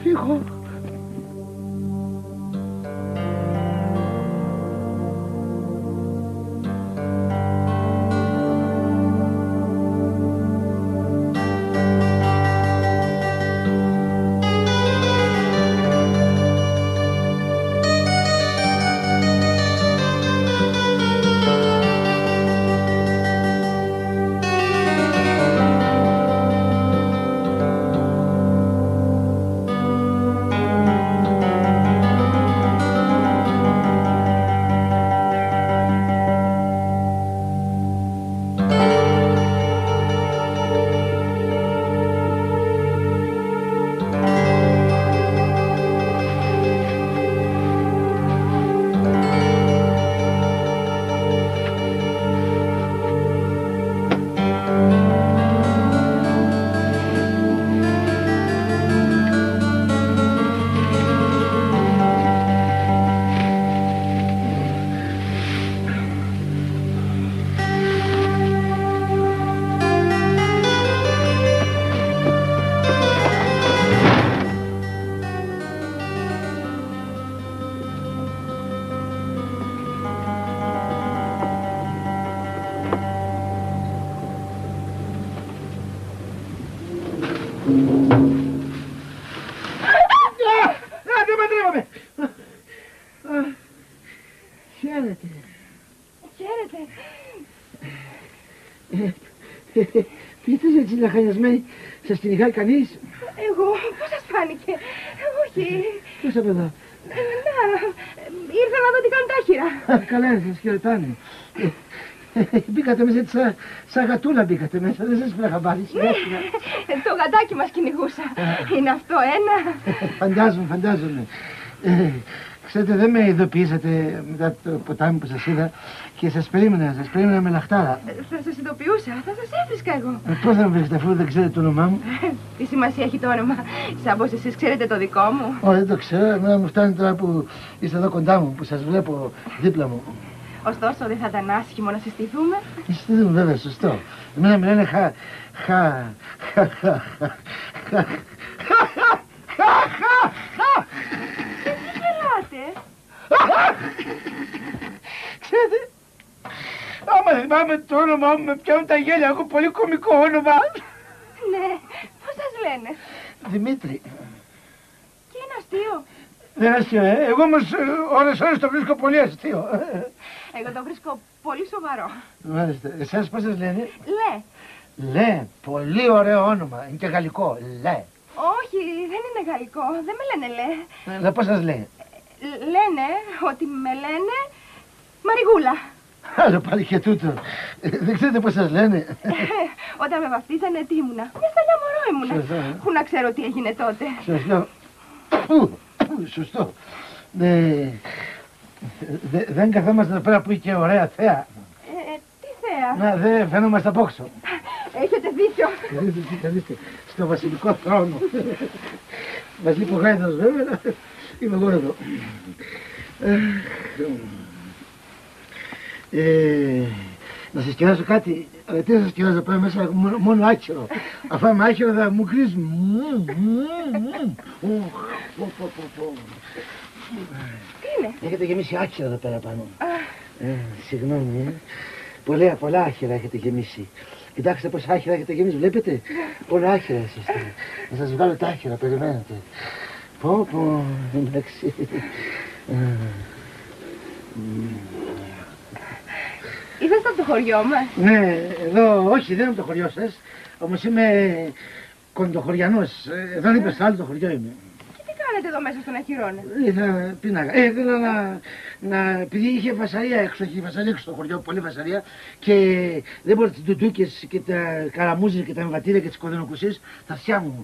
Χαίρετε. Πείτε έτσι λαχανιασμένοι. Σας την είχα κανείς; Εγώ, πώς σας φάνηκε; Όχι. Ποιος από εδώ. Ε, Να, ήρθα να δω τι κάνουν τα άχυρα. Α, Καλά είναι, σας χαιρετάνε. Ε, ε, Μπήκατε μέσα έτσι σαν, σαν γατούλα μπήκατε μέσα, δεν σας πήρα χαμπάρι. συνέχεια. Το γατάκι μας κυνηγούσα. Είναι αυτό ένα; Φαντάζομαι, φαντάζομαι. Ε, ξέρετε, δεν με ειδοποιήσατε μετά το ποτάμι που σας είδα και σας περίμενα, σας περίμενα με λαχτάρα. Θα σας ειδοποιούσα, θα σας έβρισκα εγώ. Ε, πώς θα με βρείτε αφού δεν ξέρετε το όνομά μου. Τι σημασία έχει το όνομα. Σαν πως εσείς ξέρετε το δικό μου. Ω, δεν το ξέρω, εμένα μου φτάνει τώρα που είστε εδώ κοντά μου, που σας βλέπω δίπλα μου. Ωστόσο, δεν θα ήταν άσχημο να συστηθούμε. Είστε εδώ βέβαια, σωστό. Εμένα με λένε χα... χα... χα... χα... χα... χα... Τι γελάτε. Ξέρετε, άμα θυμάμαι το όνομά μου με πιάνουν τα γέλια, έχω πολύ κωμικό όνομα. Ναι, πώς σας λένε; Δημήτρη. Και είναι αστείο. Δεν είναι αστείο, ε. Εγώ όμως ε, ώρες ώρες το βρίσκω πολύ αστείο. Εγώ το βρίσκω πολύ σοβαρό. Μάλιστα. Εσάς πώς σας λένε; Λέ. Λε, πολύ ωραίο όνομα. Είναι και γαλλικό. Λε. Όχι, δεν είναι γαλλικό. Δεν με λένε λέ. Αλλά πώς σας λέει. Λ- Λένε ότι με λένε Μαριγούλα. Άλλο πάλι και τούτο. Ε, Δεν ξέρετε πώς σας λένε. Όταν με βαφτίζανε τι ήμουνα; Μια σταλιά μωρό ήμουν. Σωστό, ε. Πού να ξέρω τι έγινε τότε; Σωστό. Σωστό. Ε, δε- δεν καθόμαστε εδώ πέρα που είχε ωραία θέα. Ε, τι θέα; Να, δεν φαίνομαστε από όξω. Έχετε δίκιο. Δείτε, δείτε, δείτε, στο βασιλικό θρόνο. Μας λείπει ο Γάιδας βέβαια, αλλά είμαι εγώ εδώ. Ε, να σας σκεράσω κάτι. Ε, τι να σας σκεράσω, πάω μέσα μόνο, μόνο άκυρο. Αφού είμαι άκυρο θα μου κρίζει. Μμμ, μμμ, μμμ. Οχ, πω, πω, πω, πω. Τι είναι; Έχετε γεμίσει άκυρα εδώ πέρα πάνω. Ε, συγγνώμη, ε. Πολλά, πολλά άχυρα έχετε γεμίσει. Κοιτάξτε πόσα άχυρα έχετε γεμίσει, βλέπετε; Όλα άχυρα εσείς. Να σας βγάλω τα άχυρα, περιμένετε. Πω, πω, εντάξει. Ε, Είσαστε από το χωριό μας. Ναι, εδώ, όχι, δεν είμαι από το χωριό σας. Όμως είμαι κοντοχωριανός. Ε, Εδώ είναι στο άλλο το χωριό είμαι. Και τι κάνετε εδώ μέσα στον Αχυρώνα. Ήθελα, πίναγα. Ε, ήθελα να, να, επειδή είχε βασαρία έξω, είχε βασαρία έξω στο χωριό, πολύ βασαρία και δεν μπορώ τις ντουντούκες και τα καραμούζια και τα εμβατήρια και τις κοδονοκουσίες, τα αυτιά μου.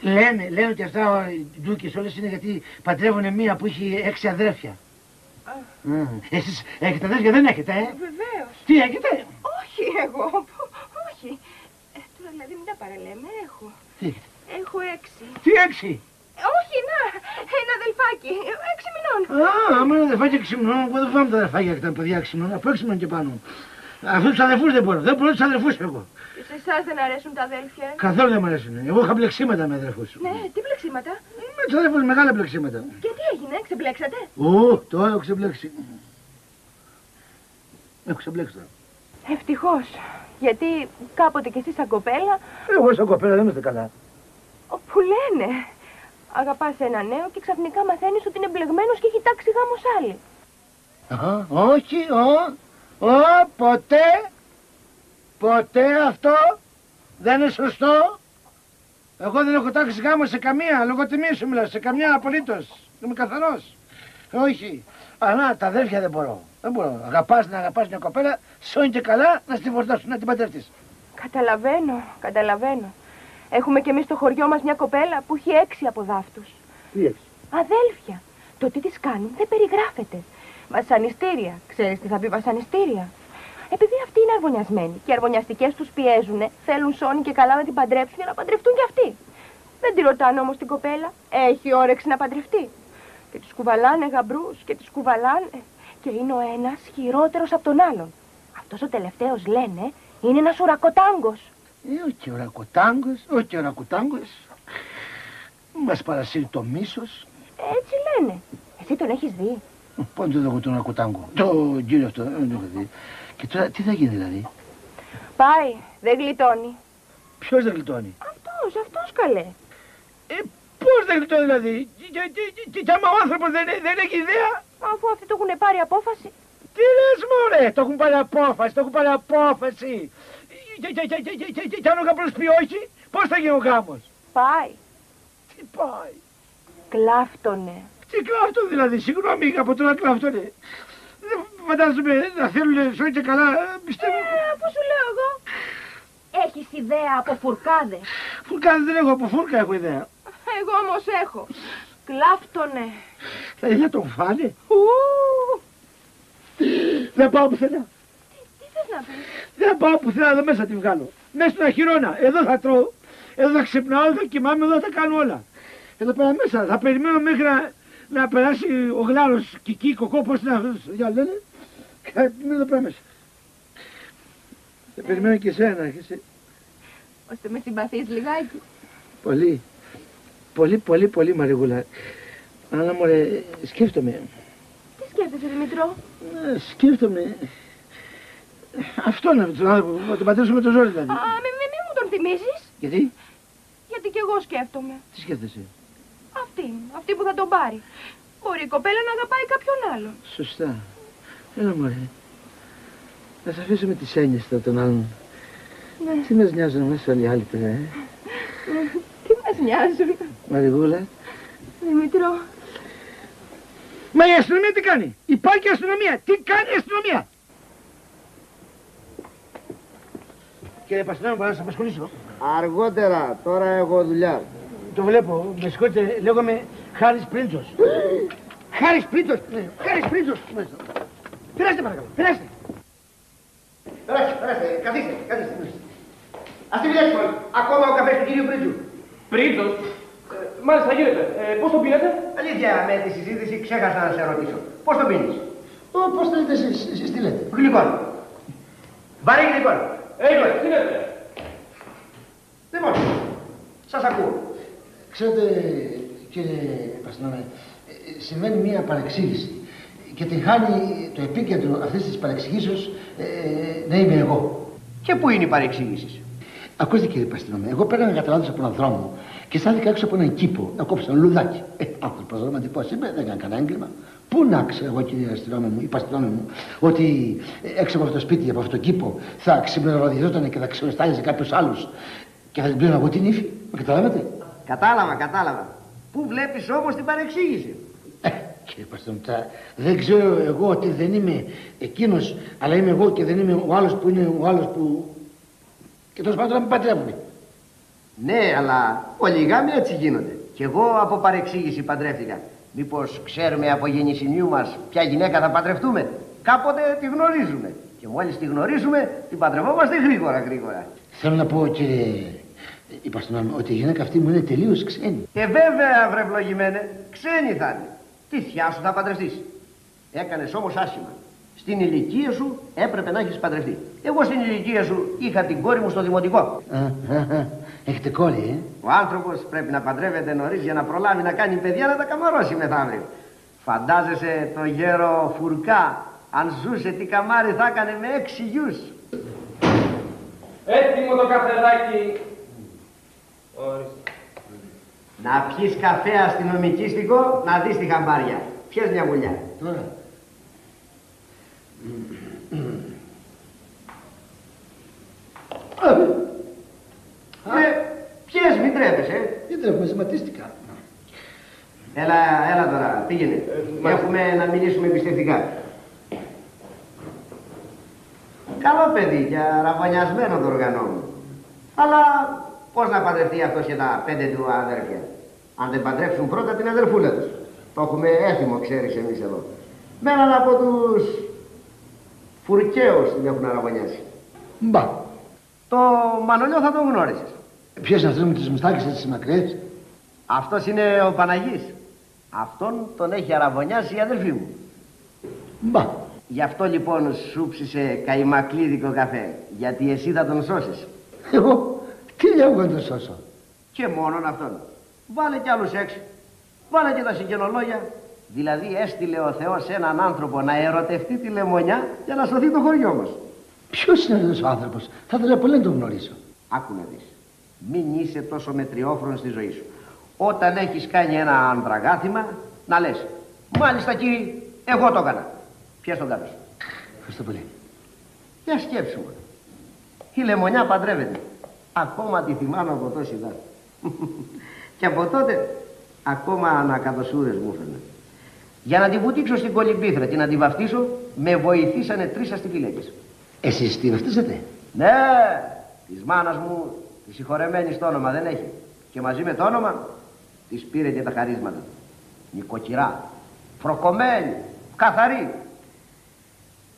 Λένε, λένε ότι αυτά οι ντουντούκες όλες είναι γιατί παντρεύουν μία που έχει έξι αδέρφια. Mm. Εσείς έχετε αδέρφια, δεν έχετε, ε; Βεβαίως. Τι έχετε; Όχι εγώ. Όχι. Ε, τώρα δηλαδή μην τα παραλέμε. Έχω. Τι έχετε; Έχω έξι. Τι έξι; Ε, όχι, να. Ένα αδελφάκι. Ε, Έξι μηνών. Α, άμα είναι αδερφάκια έξι μηνών, εγώ δεν φάμε τα αδερφάκια και τα παιδιά έξι μηνών, από έξι μηνών και πάνω. Αυτούς τους αδερφούς δεν μπορώ, δεν μπορώ τους αδερφούς εγώ. Και σε εσάς δεν αρέσουν τα αδέλφια. Καθόλου δεν μου αρέσουν. Εγώ είχα μπλεξίματα με αδερφούς. Ναι, τι πλεξίματα; Με τους αδερφούς μεγάλα μπλεξίματα. Και τι έγινε, ξεμπλέξατε; Ω, το έχω ξεμπλέξει. Έχω ξεμπλέξει τώρα. Ευτυχώς. Γιατί κάποτε κι εσύ σαν κοπέλα, Εγώ σαν κοπέλα δεν είμαστε καλά. που λένε, αγαπάς ένα νέο και ξαφνικά μαθαίνεις ότι είναι μπλεγμένος και έχει τάξει γάμος άλλη. Α, όχι, ο, ο, ποτέ, ποτέ αυτό δεν είναι σωστό. Εγώ δεν έχω τάξει γάμο σε καμία, λόγω τιμή σου μιλάω, σε καμιά απολύτως. Είμαι καθαρός. Όχι. Αλλά τα αδέρφια δεν μπορώ. Δεν μπορώ. Αγαπάς να αγαπάς μια κοπέλα, σώνει και καλά να στη φορτώσουν, να την παντρευτείς. Καταλαβαίνω, καταλαβαίνω. Έχουμε κι εμείς στο χωριό μας μια κοπέλα που έχει έξι από δάφτους. Τι έχεις. Αδέλφια. Το τι τις κάνουν δεν περιγράφεται. Βασανιστήρια. Ξέρεις τι θα πει βασανιστήρια; Επειδή αυτοί είναι αρβωνιασμένοι και οι αρβωνιαστικές τους πιέζουν, θέλουν σώνη και καλά να την παντρέψουν για να παντρευτούν κι αυτοί. Δεν τη ρωτάνε όμως την κοπέλα. Έχει όρεξη να παντρευτεί. Και τους κουβαλάνε γαμπρούς και τους κουβαλάνε. Και είναι ο ένας χειρότερος από τον άλλον. Αυτός ο τελευταίος λένε είναι ένας ουρακοτάγκος. Ε, όχι ο ρακοτάγκος, όχι ο ρακοτάγκος. Μας παρασύρει το μίσος. Έτσι λένε. Εσύ τον έχεις δει; Πότε δεν έχω τον ρακοτάγκο. Το κύριο αυτό, δεν το έχω δει. Και τώρα τι θα γίνει δηλαδή; Πάει, δεν γλιτώνει. Ποιος δεν γλιτώνει; Αυτός, αυτός καλέ. Ε, πώς δεν γλιτώνει δηλαδή; Και, και, και, και, και άμα ο άνθρωπος δεν, δεν έχει ιδέα; Αφού αυτοί το έχουν πάρει απόφαση. Τι λες μωρέ, το έχουν πάρει απόφαση, το έχουν πάρει απόφαση. Και, και, και, και, και, και, και, και αν ο γαμπρός πει όχι, πώς θα γίνει ο γάμος; Πάει. Τι πάει; Κλάφτονε. Τι κλάφτο δηλαδή, συγγνώμη από τώρα κλάφτονε. Δεν φαντάζομαι να θέλουν σώει και καλά, πιστεύω. Ε, αφού σου λέω εγώ. Έχεις ιδέα από φουρκάδες; Φουρκάδες δεν έχω, από φούρκα έχω ιδέα. Εγώ όμως έχω. Κλάφτονε. Θα ήθελα να τον φάνε; Ου, Δεν πάω πουθενά. Τι θες να πεις; Δεν πάω πουθενά, εδώ μέσα τη βγάλω. Μέσα στον αχυρώνα. Εδώ θα τρώω. Εδώ θα ξυπνάω, εδώ θα κοιμάμαι, εδώ θα κάνω όλα. Εδώ πέρα μέσα. Θα περιμένω μέχρι να, να περάσει ο γλάρος κική, κοκό, πώς είναι αυτός, για λένε. Και θα μείνω εδώ πέρα μέσα. Θα περιμένω και εσένα, και εσύ. Ώστε με συμπαθείς λιγάκι. Πολύ. Πολύ, πολύ, πολύ Μαριγούλα. Αλλά μωρέ, σκέφτομαι. Τι σκέφτεσαι Δημητρό; Ε, Σκέφτομαι. Αυτό να τον άνθρωπο, να τον πατήσω με το ζόρι δηλαδή. Α, μη, μη, μη μου τον θυμίζεις. Γιατί, Γιατί κι εγώ σκέφτομαι. τι σκέφτεσαι; Αυτή, αυτή που θα τον πάρει. Μπορεί η κοπέλα να αγαπάει κάποιον άλλον. Σωστά. Έλα μωρέ. Να σε αφήσω με τις έννοιες τώρα των άλλων. Ναι. Τι μας νοιάζουν εμάς όλοι οι άλλοι πέρα, ε; Τι μας νοιάζουν; Μαριγούλα. Δημητρό. Μα η αστυνομία τι κάνει; Υπάρχει αστυνομία. Τι κάνει η αστυνομία; Κύριε Παστινά, μπορώ να σας απασχολήσω; Αργότερα, τώρα έχω δουλειά. Το βλέπω, με συγχωρείτε, λέγομαι Χάρης Πρίντζος. Χάρης Πρίντζος, Χάρης Πρίντζος. Περάστε παρακαλώ, περάστε. Περάστε, περάστε, καθίστε, καθίστε. Ας τη μιλήσει πολύ. Ακόμα ο καφές του κύριου Πρίτζου. Πρίτσος. Ε, μάλιστα γίνεται. Ε, πώς το πίνετε; Αλήθεια, με τη συζήτηση ξέχασα να σε ρωτήσω. Πώς το πίνεις; Ω, πώς θέλετε εσείς, εσείς τι λέτε; Γλυκόν. Βαρύ γλυκόν. Έγινε, τι λέτε; Λοιπόν, σας ακούω. Ξέρετε, κύριε Παστινάμε, ε, συμβαίνει μια παρεξήγηση και τη χάνει το επίκεντρο αυτής της παρεξηγήσεως ε, να είμαι εγώ. Και πού είναι η παρεξήγησης; Ακούστε κύριε Παστινάμε, εγώ πέραγα κατά λάθος από έναν δρόμο και στάθηκα έξω από έναν κήπο να κόψω ένα λουδάκι. Ε, άνθρωπος ρομαντικός είμαι, δεν έκανα κανένα έγκλημα. Πού να ξέρω εγώ κύριε αστυνόμη μου ή παστινόμη μου ότι ε, έξω από αυτό το σπίτι, από αυτό το κήπο θα ξημεροδιζόταν και θα ξεστάλιζε κάποιος άλλος και θα την πλήρω εγώ την ύφη. Με καταλάβατε; Κατάλαβα, κατάλαβα. Πού βλέπεις όμως την παρεξήγηση; Ε, κύριε Παστινόμητρα, δεν ξέρω εγώ ότι δεν είμαι εκείνος, αλλά είμαι εγώ και δεν είμαι ο άλλος που είναι ο άλλος που... Και τέλος πάντων να μην παντρεύομαι. Ναι, αλλά όλοι οι γάμοι έτσι γίνονται. Κι εγώ από παρεξήγηση παντρεύτηκα. Μήπως ξέρουμε από γεννησιμιού μας ποια γυναίκα θα παντρευτούμε; Κάποτε τη γνωρίζουμε. Και μόλις τη γνωρίζουμε, την παντρευόμαστε γρήγορα γρήγορα. Θέλω να πω κύριε Παστινόμη ότι η γυναίκα αυτή μου είναι τελείως ξένη. Και βέβαια, βρε ευλογημένε, ξένη θα είναι. Τι θιά σου θα παντρευτείς. Έκανες όμως άσχημα. Στην ηλικία σου έπρεπε να έχεις παντρευτεί. Εγώ στην ηλικία σου είχα την κόρη μου στο δημοτικό. Α, α, α, Έχετε κόλλη, ε; Ο άνθρωπος πρέπει να παντρεύεται νωρίς για να προλάβει να κάνει παιδιά να τα καμαρώσει μεθαύριο. Φαντάζεσαι το γέρο Φουρκά, αν ζούσε τι καμάρι θα έκανε με έξι γιους. Έτοιμο το καφεδάκι. Ορίστε. Να πιεις καφέ αστυνομικίστικο, να δεις τη χαμπάρια. Πιες μια γουλιά. Τώρα. Ε, πιες, μην τρέπεσαι. Δεν τρέχουμε, ζηματίστηκα. Έλα, έλα τώρα, πήγαινε. Έχουμε να μιλήσουμε εμπιστευτικά. Καλό παιδί και αραβωνιασμένο το οργανό μου. Αλλά πώς να παντρευτεί αυτός και τα πέντε του αδέρφια; Αν δεν παντρέψουν πρώτα την αδερφούλα τους. Το έχουμε έθιμο, ξέρεις εμείς εδώ. Με έναν από τους φουρκαίους την έχουν αραβωνιάσει. Μπα. Το Μανολιό θα τον γνώρισες. Ποιος είναι αυτός με τις μουστάκες τις μακριές; Αυτός είναι ο Παναγής. Αυτόν τον έχει αραβωνιάσει η αδερφή μου. Μπα. Γι' αυτό λοιπόν σου ψήσε καημακλίδικο καφέ. Γιατί εσύ θα τον σώσεις. Εγώ; Τι λέω να το σώσω. Και μόνον αυτόν. Βάλε κι άλλους έξω. Βάλε και τα συγγενολόγια. Δηλαδή έστειλε ο Θεός έναν άνθρωπο να ερωτευτεί τη λεμονιά για να σωθεί το χωριό μας. Ποιος είναι αυτός ο άνθρωπος; Θα ήθελα πολύ να τον γνωρίσω. Άκου να δεις. Μην είσαι τόσο μετριόφρον στη ζωή σου. Όταν έχεις κάνει ένα ανδραγάθημα, να λες. Μάλιστα κύριε, εγώ το έκανα. Πιες τον κάτω σου. Ευχαριστώ πολύ. Για σκέψου μου. Η λεμονιά παντρεύεται. Ακόμα τη θυμάμαι από τόση δάση. και από τότε ακόμα ανακατοσούρες μου έφερνε. Για να την βουτήξω στην κολυμπήθρα και να την βαφτίσω, με βοηθήσανε τρεις αστιφυλέκες. Εσείς τι βαφτίσατε. Ναι, της μάνας μου, της συγχωρεμένης το όνομα δεν έχει. Και μαζί με το όνομα, της πήρε και τα χαρίσματα. Νοικοκυρά, φροκομένη, καθαρή.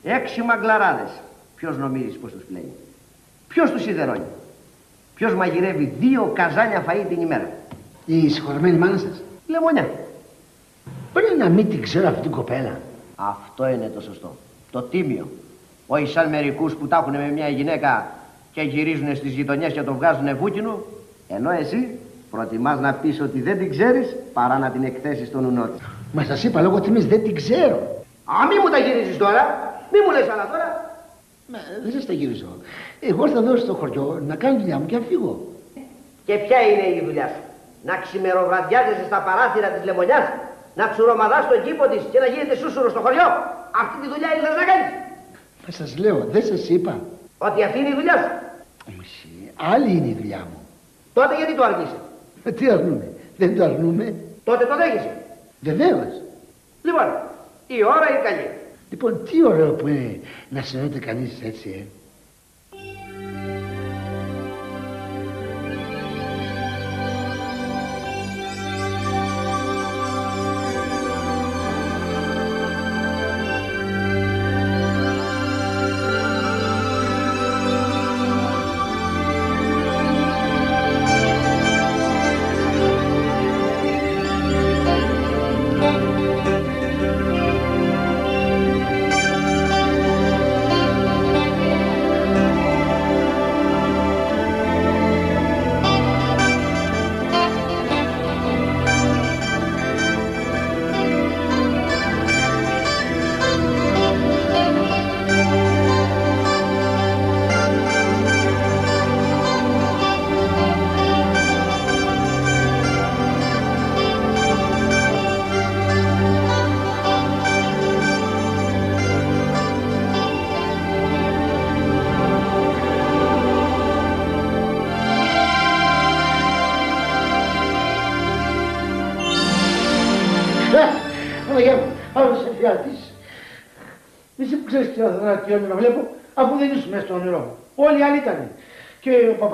Έξι μαγκλαράδες. Ποιος νομίζεις πως τους πλέει. Ποιος τους σιδερώνει; Ποιος μαγειρεύει δύο καζάνια φαΐ την ημέρα; Η συγχωρεμένη μάνα σας. Λεμονιά. Πρέπει να μην την ξέρω αυτή την κοπέλα. Αυτό είναι το σωστό. Το τίμιο. Όχι σαν μερικούς που τα έχουν με μια γυναίκα και γυρίζουν στις γειτονιές και το βγάζουν βούκινο. Ενώ εσύ προτιμάς να πεις ότι δεν την ξέρεις παρά να την εκθέσεις στον ουνό της. Μα σας είπα λόγω τιμής δεν την ξέρω. Α, μη μου τα γυρίζεις τώρα. Μη μου λες άλλα τώρα. Μα δεν σας τα γυρίζω. Εγώ θα δώσω στο χωριό να κάνω δουλειά μου και να φύγω. Και ποια είναι η δουλειά σου; Να ξημεροβραδιάζεσαι στα παράθυρα της λεμονιάς, να ξουρομαδάς τον κήπο της και να γίνεται σούσουρο στο χωριό. Αυτή τη δουλειά ήθελες να κάνεις. Μα σας λέω, δεν σας είπα. Ότι αυτή είναι η δουλειά σου. Μισή, άλλη είναι η δουλειά μου. Τότε γιατί το αρνείσαι; Ε, Τι αρνούμε, δεν το αρνούμε. Τότε το δέχεσαι. Βεβαίως. Λοιπόν, η ώρα είναι καλή. Λοιπόν, τι ωραίο που είναι να συνεννοείται κανείς έτσι, ε.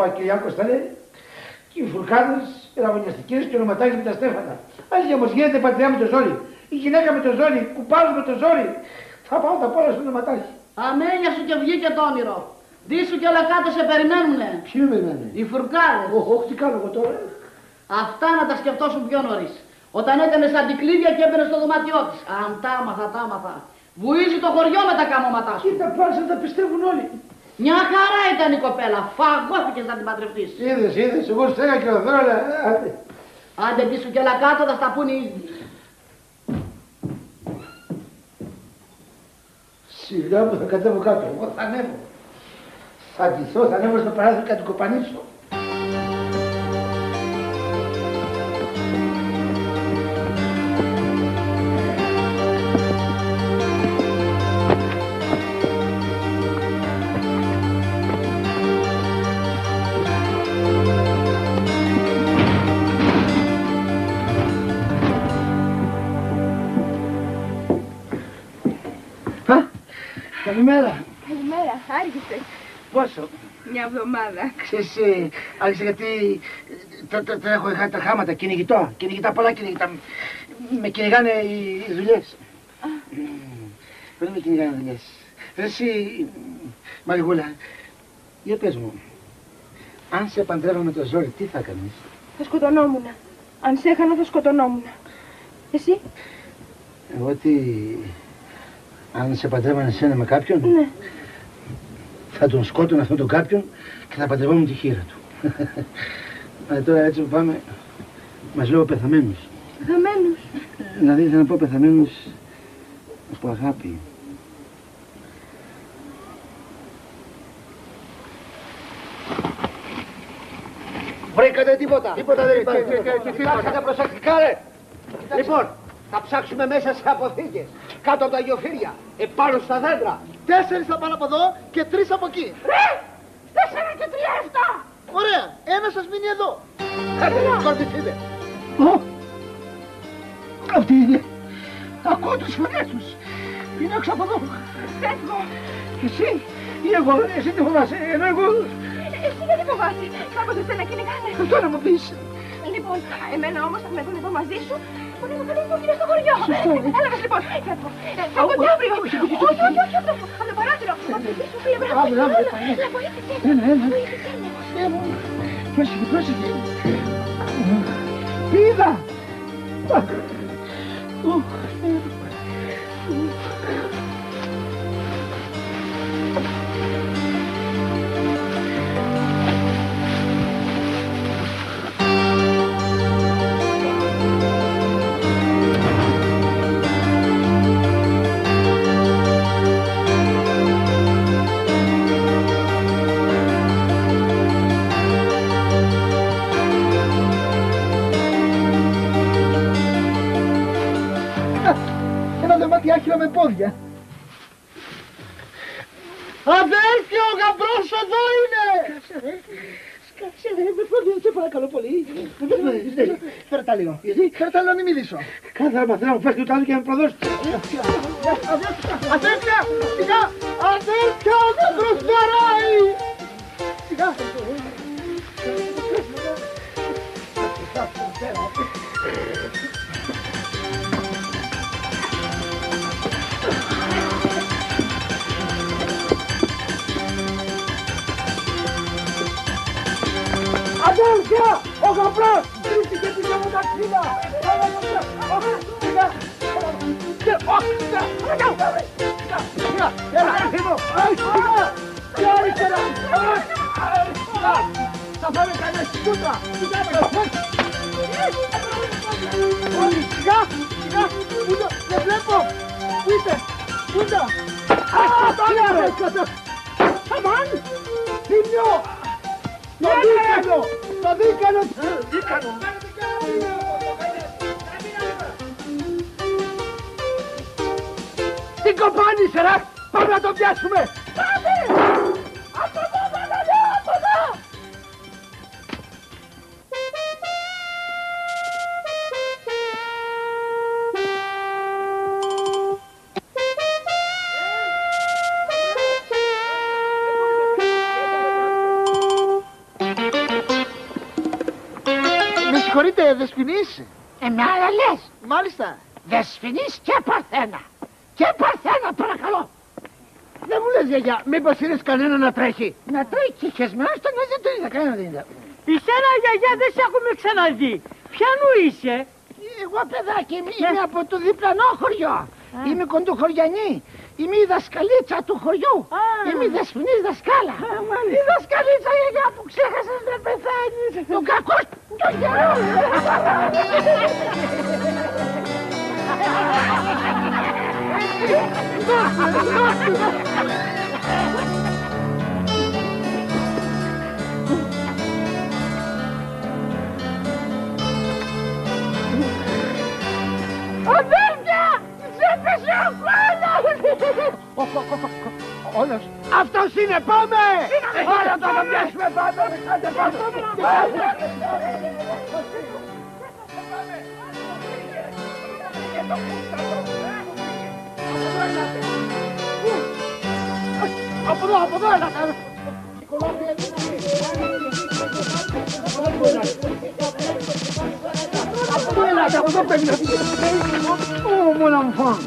Παπακυριάκος τα λέει, και οι φουρκάδες, οι ραβωνιαστικές και ο Ρωματάκης με τα στέφανα. Άλλη όμως γίνεται πατριά με το ζόρι. Η γυναίκα με το ζόρι, κουπάρος με το ζόρι. Θα πάω τα πόλα στο Ρωματάκη. Αμένια σου και βγήκε το όνειρο. Δίσου και όλα κάτω σε περιμένουνε. Ποιοι με περιμένουν. Οι φουρκάδες. Όχι, τι κάνω εγώ τώρα; Αυτά να τα σκεφτώσουν πιο νωρίς. Όταν έκανες σαν την κλίδια και έμπαινες στο δωμάτιό της. Αν τα άμαθα, τα άμαθα. Βουίζει το χωριό με τα καμώματά σου. Κοίτα πάλι να τα πιστεύουν όλοι. Μια χαρά ήταν η κοπέλα. Φαγώθηκες να την παντρευτείς. Είδες, είδες, εγώ στέγα και ο αλλά... άντε. Άντε πίσω και όλα κάτω θα στα πούνε οι ίδιοι. Σιγά που θα κατέβω κάτω, εγώ θα ανέβω. Θα ντυθώ, θα ανέβω στο παράθυρο και θα την κοπανίσω. Καλημέρα. Καλημέρα, άργησε. Πόσο; Μια εβδομάδα. Ξέρεις, ε, άρχισε γιατί ε, τα, τα, τα έχω χάσει τα χάματα, κυνηγητό, κυνηγητά πολλά κυνηγητά. Με κυνηγάνε οι, οι δουλειές. Δεν με κυνηγάνε οι δουλειές. Ρε Εσύ, Μαριγούλα, για πες μου, αν σε παντρεύω με το ζόρι, τι θα κάνεις. Θα σκοτωνόμουν. Αν σε έχανα θα σκοτωνόμουν. Εσύ; Εγώ ότι αν σε παντρεύανε εσένα με κάποιον, Ναι. θα τον σκότωνα αυτόν τον κάποιον και θα παντρευόμουν τη χείρα του. Αλλά τώρα έτσι που πάμε, μας λέω πεθαμένους. Χαμένους. Δηλαδή ήθελα να πω πεθαμένους από αγάπη. Βρήκατε τίποτα. Τίποτα δεν υπάρχει. Κοιτάξτε προσεκτικά ρε. Λοιπόν, θα ψάξουμε μέσα σε αποθήκες. Κάτω από τα γεωφύρια. Επάνω στα δέντρα. Τέσσερις θα πάνε από εδώ και τρεις από εκεί. Ρε! Τέσσερα και τρία εφτά! Ωραία, ένα σας μείνει εδώ. Κάντε, σκορπιστείτε. Ω! Αυτή είναι. Ακούω τις φωνές τους. Είναι έξω από εδώ. Φεύγω. Εσύ ή εγώ, εσύ τι φοβάσαι, ενώ εγώ... Εσύ γιατί φοβάσαι; Κάποτε σε να κυνηγάνε. Αυτό να μου πεις. Λοιπόν, εμένα όμως θα με δουν εδώ μαζί σου. Μπορεί να καλή υπόκεινε στο χωριό. Έλα μας λοιπόν. Φεύγω. Ε, Φεύγω και αύριο. Όχι, όχι, όχι, από το- από το παράθυρο. Από το πίσω, φίλε, μπράβο. Αύριο, αύριο, Έλα, πανέ. έλα, βοήθησέ με. Κάθε άμα θέλω να μου φέρει Δεσποινής και Παρθένα. Και Παρθένα, παρακαλώ. Δεν μου λες γιαγιά, μήπως είδες κανένα να τρέχει; Να τρέχει και χεσμένος τον δεν το είδα, κανένα δεν είδα. Εσένα γιαγιά δεν σε έχουμε ξαναδεί. Ποιανού είσαι; Εγώ παιδάκι είμαι, είμαι από το διπλανό χωριό. Είμαι κοντοχωριανή. Είμαι η δασκαλίτσα του χωριού. Είμαι η δεσποινής δασκάλα. η δασκαλίτσα γιαγιά που ξέχασες να πεθάνεις. Ο κακός το καιρό. Όλος. Αυτός είναι, πάμε! Άρα το να πιάσουμε, πάμε! Άντε, πάμε! Από εδώ, από εδώ, έλα! Από εδώ ελάτε, από εδώ πρέπει να Ω, mon enfant,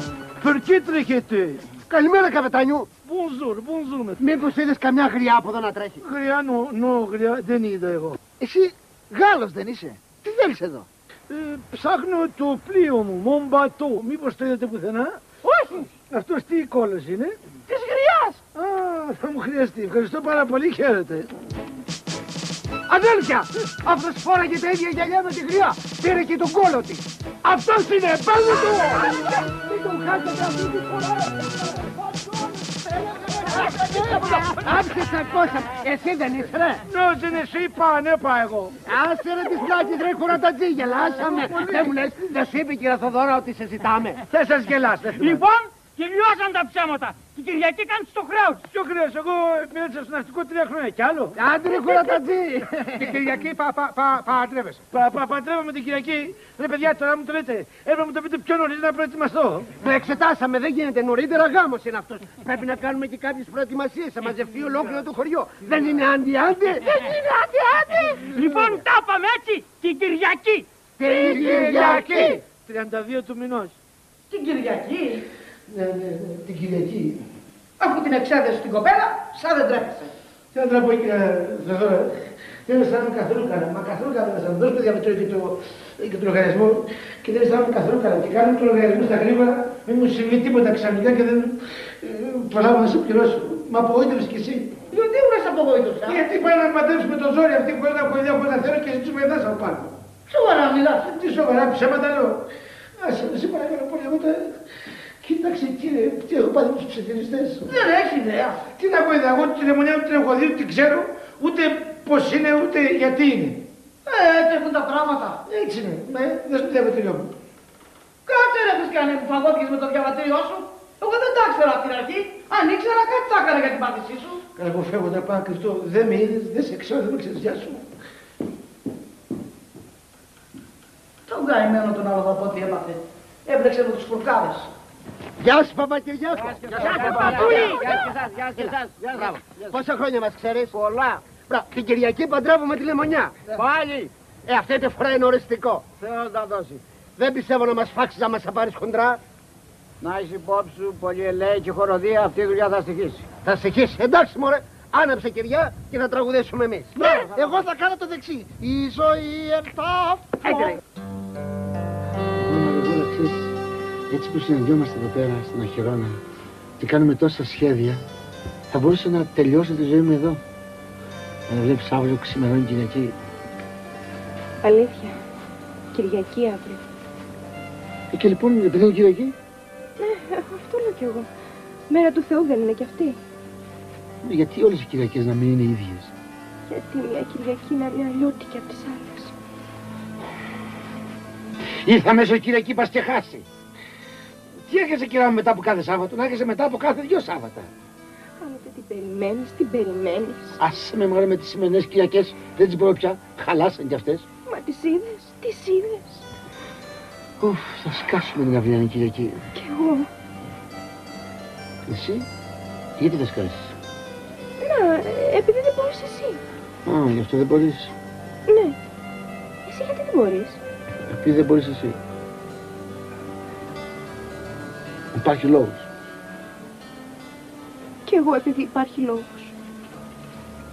pour qui τρέχετε. Καλημέρα, καπετάνιου. Bonjour, bonjour, monsieur. Μήπως είδες καμιά γριά από εδώ να τρέχει. Γριά, νο, νο, γριά, δεν είδα εγώ. Εσύ Γάλλος δεν είσαι. Τι θέλεις εδώ. Ε, ψάχνω το πλοίο μου, mon bateau. Μήπως το είδατε πουθενά. Όχι. Αυτός τι κόλλος είναι; Της γριάς. Α, θα μου χρειαστεί. Ευχαριστώ πάρα πολύ, χαίρετε. Αδέλφια, αυτός φόραγε τα ίδια γυαλιά με τη γριά. Πήρε και τον κόλο της. Αυτός είναι, παίρνει του. Μην τον χάσετε αυτή τη φορά. Άψε τα κόστα. Εσύ δεν είσαι, ρε. Ναι, δεν εσύ, είπα, ναι, πάω εγώ. Άσε ρε τις πλάτης ρε χωρατατζίγελα, άσαμε. Δεν μου λες, δεν σου είπε η κυρία Θοδωρά ότι σε ζητάμε. Δεν σας γελάς, δεν θυμάμαι. Λοιπόν, τελειώσαν τα ψέματα. Την Κυριακή κάνεις το χρέος. Ποιο χρέος, εγώ πήρα στο ναυτικό τρία χρόνια κι άλλο. Άντε ρε χωρατατζή. Την Κυριακή πα, πα, πα, παντρεύεσαι. Πα, πα, παντρεύομαι την Κυριακή. Ρε παιδιά, τώρα μου το λέτε. Έπρεπε να μου το πείτε πιο νωρίς να προετοιμαστώ. Το εξετάσαμε, δεν γίνεται νωρίτερα γάμος είναι αυτός. Πρέπει να κάνουμε και κάποιες προετοιμασίες, θα μαζευτεί ολόκληρο το χωριό. Δεν είναι άντι-άντι. Δεν είναι άντι-άντι. Λοιπόν, τα πάμε έτσι. Την Κυριακή. Την Κυριακή. 32 του μηνός. Την Κυριακή. Ναι, ναι, ναι, την Κυριακή. Αφού την εξέδεσαι στην κοπέλα, σαν δεν τρέπεσαι. Τι να τραπώ, κύριε Θεοδόρα. Δεν αισθάνομαι καθόλου καλά. Μα καθόλου καλά δεν αισθάνομαι. Δώστε παιδιά και το, και το λογαριασμό και δεν αισθάνομαι καθόλου καλά. Και κάνω το λογαριασμό στα γρήγορα, μην μου συμβεί τίποτα ξαφνικά και δεν ε, προλάβω να σε πληρώσω. Μα απογοήτευες κι εσύ. Γιατί ήμουν απογοήτευσα. Γιατί πάει να παντρέψουμε το ζόρι αυτή που ένα κολλιά που ένα θέλω και ζητήσουμε εδάς από πάνω. Σοβαρά μιλάς. Τι σοβαρά ψέματα λέω. Άσε με σε παρακαλώ πολύ εγώ τα... Κοίταξε κύριε, τι έχω πάθει με τους ψευδιστές. Δεν έχει ιδέα. Τι να πω είδα, εγώ τη λεμονιά ούτε την έχω δει, ούτε την ξέρω, ούτε πώς είναι, ούτε γιατί είναι. Ε, έτσι έχουν τα πράγματα. Έτσι είναι, με, δεν σου το τελειώ μου. Κάτσε ρε χριστιανέ που φαγώθηκες με το διαβατήριό σου. Εγώ δεν τα ήξερα από την αρχή. Αν ήξερα κάτι θα έκανα για την πάθησή σου. Καλά, εγώ φεύγω να πάω κρυφτό, δεν με είδες, δεν σε ξέρω, δεν με ξέρεις, γεια σου. Τον καημένο τον άλλο από ό,τι έπαθε. Έμπλεξε με τους φουρκάδες. Γεια σου Παπακυριάκο. Γεια σας, Παπούλη. Γεια σας. Μπράβο. Πόσα χρόνια μας ξέρεις. Πολλά. Μπράβο. Την Κυριακή παντρεύουμε τη λεμονιά. Πάλι. Ε, αυτή τη φορά είναι οριστικό. Θεός να δώσει. Δεν πιστεύω να μας φάξεις να μας θα πάρεις χοντρά. Να είσαι υπόψη σου, πολύ ελέη και χοροδία, αυτή η δουλειά θα στοιχήσει. Θα στοιχείς. Εντάξει μωρέ. Άναψε κυριά και θα τραγουδήσουμε εμείς. Ναι, εγώ θα κάνω το δεξί. Η ζωή ερτά. Έτσι που συναντιόμαστε εδώ πέρα στην Αχυρώνα και κάνουμε τόσα σχέδια, θα μπορούσα να τελειώσω τη ζωή μου εδώ. Να βλέπεις αύριο ξημερώνει Κυριακή. Αλήθεια. Κυριακή αύριο. Ε, και λοιπόν, επειδή είναι Κυριακή, Ναι, αυτό λέω κι εγώ. Μέρα του Θεού δεν είναι κι αυτή. γιατί όλες οι Κυριακές να μην είναι ίδιες; Γιατί μια Κυριακή να είναι αλλιώτικη από τις άλλες. Ήρθα μέσα Κυριακή πας και χάσει. Τι έρχεσαι κυρά μου μετά από κάθε Σάββατο, να έρχεσαι μετά από κάθε δυο Σάββατα. Κάνετε την περιμένεις, την περιμένεις. Άσε με μωρέ με τις σημερινές Κυριακές, δεν τις μπορώ πια, χαλάσαν κι αυτές. Μα τις είδες, τις είδες. Ουφ, θα σκάσουμε την αυριανή Κυριακή. Κι εγώ. Εσύ, γιατί θα σκάσεις; Να, ε, επειδή δεν μπορείς εσύ. Α, γι' αυτό δεν μπορείς. Ναι. Εσύ γιατί δεν μπορείς; Επειδή δεν μπορείς εσύ. Υπάρχει λόγος. Κι εγώ επειδή υπάρχει λόγος.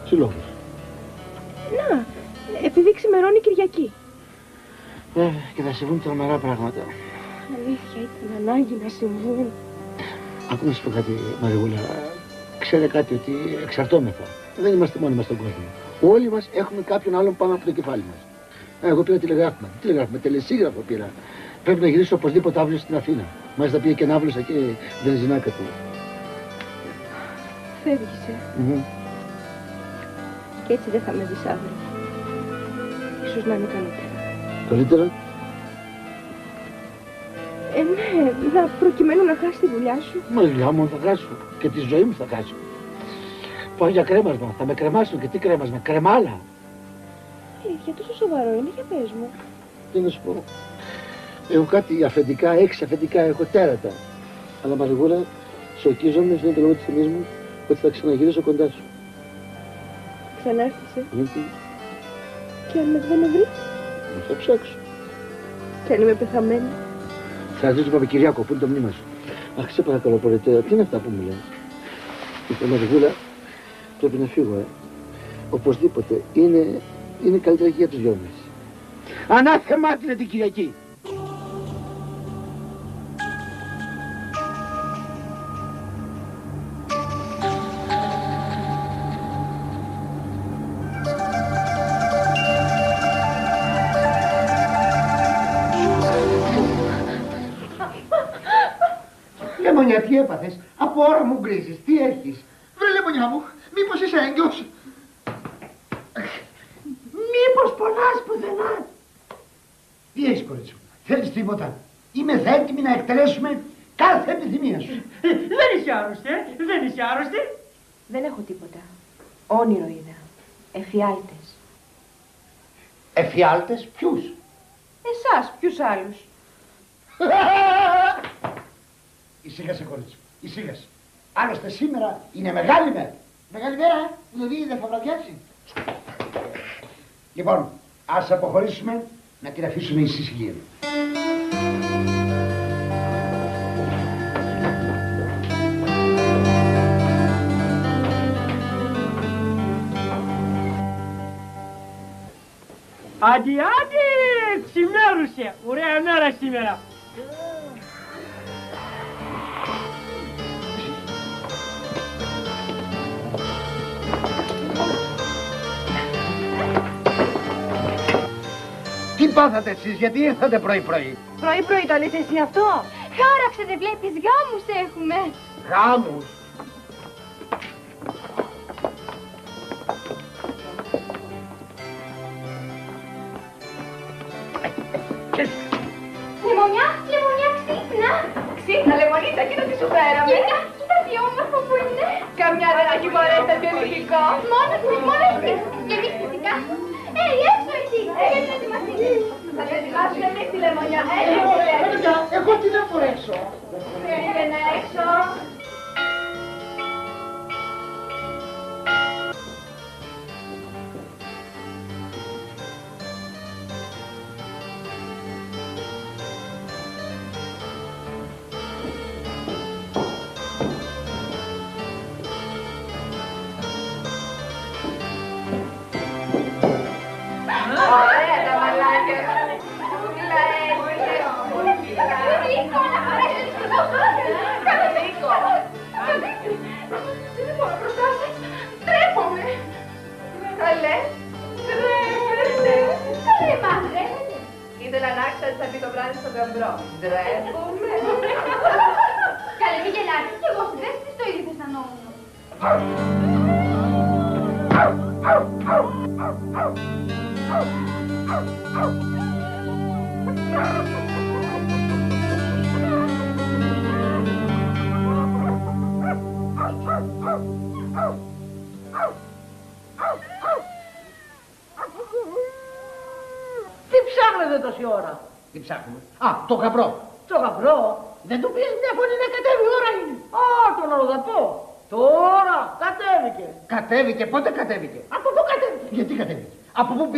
Τι λόγος; Να, επειδή ξημερώνει Κυριακή. Ε, και θα συμβούν τρομερά πράγματα. Αλήθεια ήταν ανάγκη να συμβούν. Άκου να σου πω κάτι, Μαριούλα. Ξέρε κάτι ότι εξαρτώμεθα. Δεν είμαστε μόνοι μας στον κόσμο. Όλοι μας έχουμε κάποιον άλλον πάνω από το κεφάλι μας. Ε, Εγώ πήρα τηλεγράφημα. Τι τηλεγράφημα, τελεσίγραφο πήρα. Πρέπει να γυρίσω οπωσδήποτε αύριο στην Αθήνα. Μάλιστα πήγε και ναύλωσα και βενζινάκα του. Φεύγεις, ε. Μμμ. Και έτσι δεν θα με δεις αύριο. Ίσως να είναι καλύτερα. Καλύτερα; Ε, ναι, να προκειμένου να χάσει τη δουλειά σου. Μα η δουλειά μου θα χάσω. Και τη ζωή μου θα χάσω. Πάω για κρέμασμα. Θα με κρεμάσουν και τι κρέμασμα. Κρεμάλα. Ε, για τόσο σοβαρό είναι, για πες μου. Τι να σου πω. Έχω κάτι αφεντικά, έξι αφεντικά, έχω τέρατα. Αλλά Μαργούλα, σοκίζομαι, είναι το λόγο της τιμής μου, ότι θα ξαναγυρίσω κοντά σου. Ξανάρθεις, ε; Γιατί; Και αν με δεν με βρεις; θα ψάξω. Και αν είμαι πεθαμένη. Θα ζήσω Παπακυριάκο, που είναι το μνήμα σου. Αχ, σε παρακαλώ, προλετέρα, τι είναι αυτά που μου λες. Λοιπόν, Μαργούλα, πρέπει να φύγω, ε. Οπωσδήποτε. Είναι, είναι καλύτερα και για τους δυο μας. Ανάθεμά την την Κυριακή. Εφιάλτες ποιους; Εσάς, ποιους άλλους; Ησύχασε κορίτσι μου, ησύχασε. Άλλωστε σήμερα είναι μεγάλη μέρα. Μεγάλη μέρα, ε; δηλαδή δεν θα βραδιάσει. Λοιπόν, ας αποχωρήσουμε να την αφήσουμε ησυχία. Άντι, άντι, ξημέρουσε. Ωραία μέρα σήμερα. Τι πάθατε εσείς, γιατί ήρθατε πρωί-πρωί; Πρωί-πρωί το λες εσύ αυτό; Χάραξε, δεν βλέπεις, γάμους έχουμε. Γάμους; Λεμονιά, λεμονιά, ξύπνα. Ξύπνα, λεμονίτσα, κοίτα τι σου φέραμε. Κοίτα, κοίτα τι όμορφο που είναι. Καμιά δεν έχει μπορέσει τέτοιο υλικό. Μόνο εσύ, μόνο εσύ. Και εμείς φυσικά. Ε, έξω εσύ. Ε, γιατί να ετοιμαστείς. Θα την ετοιμάσουμε εμείς τη λεμονιά. Ε, Παιδιά, εγώ τι να φορέσω. Περίμενε έξω.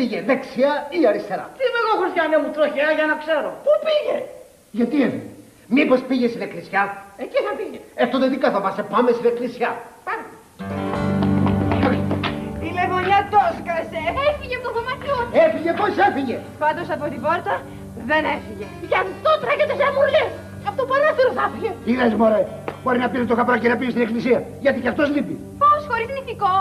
Πήγε, δεξιά ή αριστερά. Τι είμαι εγώ Χριστιανέ μου τροχιά για να ξέρω. Πού πήγε; Γιατί έφυγε. Μήπως πήγε στην εκκλησιά; Εκεί θα πήγε. Ε, τότε τι κάθομαστε, πάμε στην εκκλησιά. Πάμε. Η λεμονιά το σκάσε. Έφυγε από το δωμάτιό του. Έφυγε, πώς έφυγε; Πάντως από την πόρτα δεν έφυγε. Γι' αυτό τρέχετε σε μουρλές. Από το παράθυρο θα φύγε. Είδες μωρέ, μπορεί να πήρε το καπράκι και να πήγε στην εκκλησία. Γιατί κι αυτός λείπει. Πώς χωρίς νηφικό;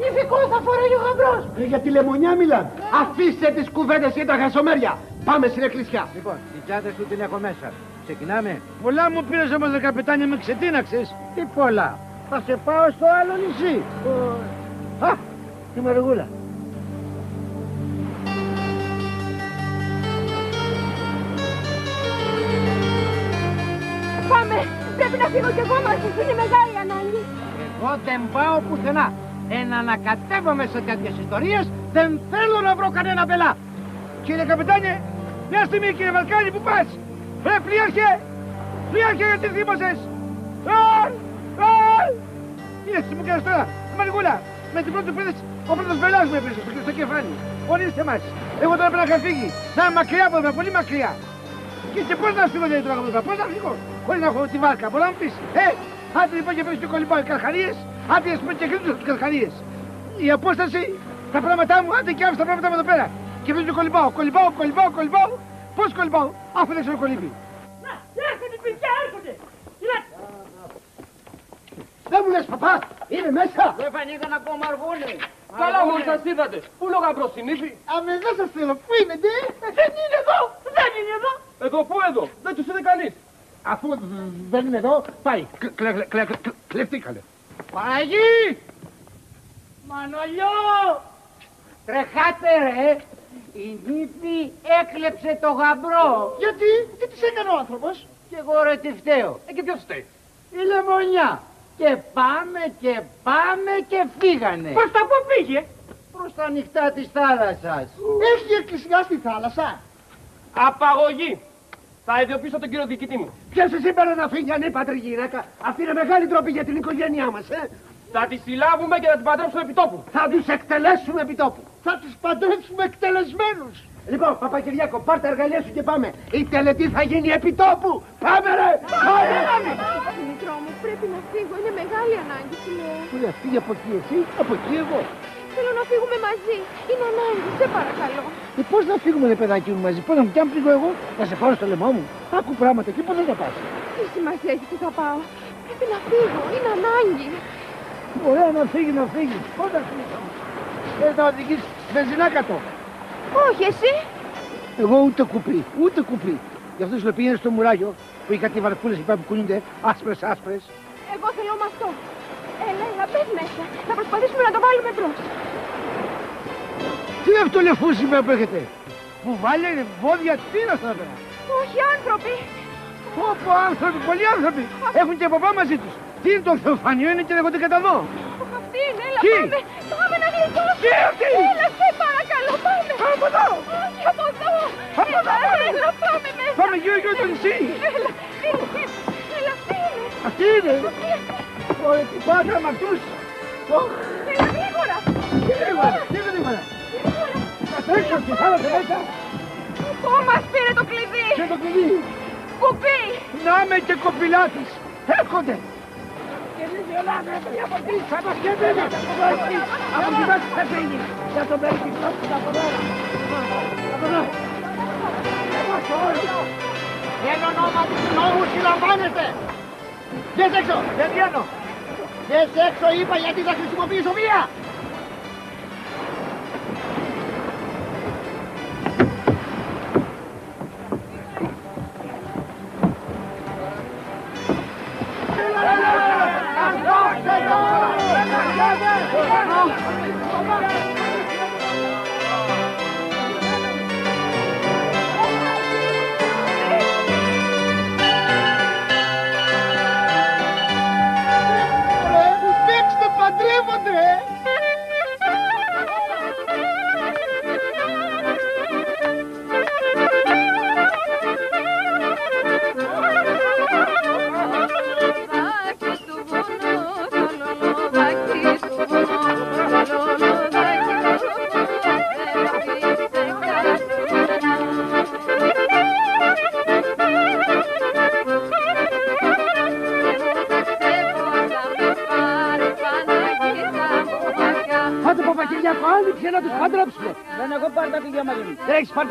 Νηφικό θα φοράει ο γαμπρός. Ε, για τη λεμονιά μιλάμε. Αφήστε τις κουβέντες και τα χασομέρια. Πάμε στην εκκλησιά. Λοιπόν, την τσάντα σου την έχω μέσα. Ξεκινάμε. Πολλά μου πήρες όμως ρε καπετάνι, με ξετίναξες. Τι πολλά. Θα σε πάω στο άλλο νησί. Ο- Α, τη Μαργούλα. Πάμε. Πρέπει να φύγω κι εγώ μαζί σου. Είναι μεγάλη ανάγκη. Εγώ δεν πάω πουθενά. Ένα να κατέβομαι σε τέτοιες ιστορίες δεν θέλω να βρω κανένα μπελά. Κύριε καπετάνιε, μια στιγμή κύριε Βαλκάνη, πού πας. Ρε πλοίαρχε, πλοίαρχε γιατί θύμωσες. Αλ, αλ. Τι έτσι μου κάνεις τώρα, Μαργούλα, με την πρώτη που είδες, ο πρώτος μπελάς με έπαιζε στο, στο κεφάλι. Ορίστε μας. Εγώ τώρα πρέπει να είχα φύγει. Να είμαι μακριά από εδώ, πολύ μακριά. Και, και πώς να φύγω δηλαδή τώρα από εδώ, πώς να φύγω, χωρίς να έχω τη βάρκα, μπορεί να μου πεις. Ε, άντε λοιπόν και πες και κολυμπάω οι καρχαρίες, άντε ας πούμε και κρίνουν τους καρχαρίες. Η απόσταση, τα πράγματά μου, άντε και άφησα τα πράγματά μου εδώ πέρα. Και πες και κολυμπάω, κολυμπάω, κολυμπάω, κολυμπάω. Πώς κολυμπάω, αφού δεν ξέρω κολυμπή. Να, έρχονται παιδιά, έρχονται. Κοιτάξτε. Δεν μου λες παπά, είναι μέσα. Δεν φανήκαν ακόμα αργούνε. Καλά μόλις σας είδατε. Πού λέω γαμπρός συνήθι. Αμέ δεν σας θέλω. Πού είναι, ντε. Δεν είναι εδώ. Δεν είναι εδώ. Εδώ πού εδώ; Δεν τους είδε κανείς. Αφού δεν είναι εδώ, πάει. Κλε- κλε- κλε- κλε- κλε- Κλεφτήκανε. Παναγί. Μανολιό. Τρεχάτε ρε, η νύφη έκλεψε το γαμπρό. Γιατί, τι της έκανε ο άνθρωπος; Και εγώ ρε τι φταίω. Ε, και ποιος φταίει; Η λεμονιά. Και πάμε και πάμε και φύγανε. Προς τα πού πήγε. Προς τα ανοιχτά της θάλασσας. Έχει εκκλησιά στη θάλασσα; Απαγωγή. Θα ιδιοποιήσω τον κύριο διοικητή μου. Ποιος εσύ σήμερα να φύγει ανήπατρη γυναίκα. Αυτή είναι μεγάλη τρόπη για την οικογένειά μας, ε. Θα τη συλλάβουμε και θα την παντρέψουμε επί τόπου. Θα τους εκτελέσουμε επί τόπου. Θα τους παντρέψουμε εκτελεσμένους. Λοιπόν, Παπακυριάκο, πάρ' τα εργαλεία σου και πάμε. Η τελετή θα γίνει επί τόπου. Πάμε ρε! Πάμε! Μικρό μου, πρέπει να φύγω. Είναι μεγάλη ανάγκη σου λέω. Πού λες, φύγει από εκεί εσύ, από εκεί εγώ. Θέλω να φύγουμε μαζί. Είναι ανάγκη, σε παρακαλώ. Ε, πώς να φύγουμε ρε παιδάκι μου μαζί, πώς να μου κι αν φύγω εγώ, να σε πάρω στο λαιμό μου. Άκου πράγματα εκεί, πώς θα τα πας. Τι σημασία έχει που θα πάω; Πρέπει να φύγω. Είναι ανάγκη. Ωραία να φύγει, να φύγει. Πώς να φύγει. Ε, θα οδηγείς βενζινά κάτω. Όχι, εσύ. Εγώ ούτε κουπί, ούτε κουπί. Γι' αυτό σου λέω πήγαινε στο μουράγιο που οι κάτι βαρκούλες εκεί πέρα που κουνιούνται, άσπρες, άσπρες. Εγώ θέλω με αυτό. Έλα, έλα, μπες μέσα. Θα προσπαθήσουμε να το βάλουμε μπρος. Τι είναι αυτό το λεφούσιμα που έχετε; Κουβάλια είναι βόδια, τι είναι αυτά πέρα. Όχι, άνθρωποι. Όπω άνθρωποι, πολλοί άνθρωποι. Έχουν και παπά μαζί τους. Τι είναι το θεοφανείο, είναι και εγώ την καταδώ. Αυτή είναι, έλα, Τι; πάμε. Πάμε να γλιτώσουμε. Τι αυτή; Έλα, σε παρακαλώ, πάμε. Από εδώ. Όχι, από εδώ. Από εδώ, Έλα, πάμε. Έλα, πάμε μέσα. Πάμε γύρω γύρω το νησί. Έλα, είναι. Έλα, αυτή είναι. Αυτή είναι. Ωραία, τι πάτε με αυτούς. Ωχ, Έλα, γρήγορα. τι γρήγορα, τι γρήγορα. Θα τρέξω στη θάλασσα μέσα Πού μας πήρε το κλειδί; και το κλειδί. Κουπί. Να με και κοπηλάτης. Έρχονται. Και μην γελάμε, παιδιά, από εκεί. Θα μας κερδίσει. Από εκεί μέσα θα φύγει. Για τον Μπέρκι, από εδώ. Από εδώ. Εγώ στο όριο. Εν ονόματι του νόμου συλλαμβάνεστε. Βγες έξω. Δεν βγαίνω. Βγες έξω είπα γιατί θα χρησιμοποιήσω βία.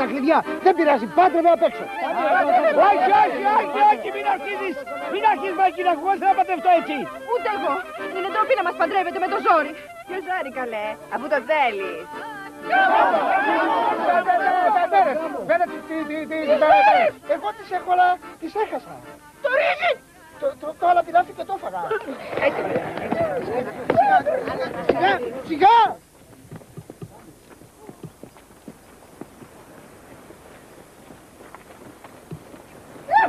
Τα κλειδιά. Δεν πειράζει. Πάντρε με απ' έξω. Όχι, όχι, όχι, όχι, μην αρχίζεις. Μην αρχίζεις, Μάκηνα, εγώ δεν θα παντρευτώ έτσι. Ούτε εγώ. Είναι ντροπή να μας παντρεύετε με το ζόρι. Ποιος ζόρι καλέ, αφού το θέλεις. Εγώ τις έχω, αλλά τις έχασα. Το ρύζι. Το, το, το άλλα πειράθη και το έφαγα. Σιγά, σιγά. Από εδώ πήγε, από εδώ μας όσκασε. Πάμε στην πλατεία θα σου πέρα. Από εδώ. Από εδώ καπτάπτε. Αλεξέγγι και το κατάπτε. Όργανο, ελάτε μαζί μας.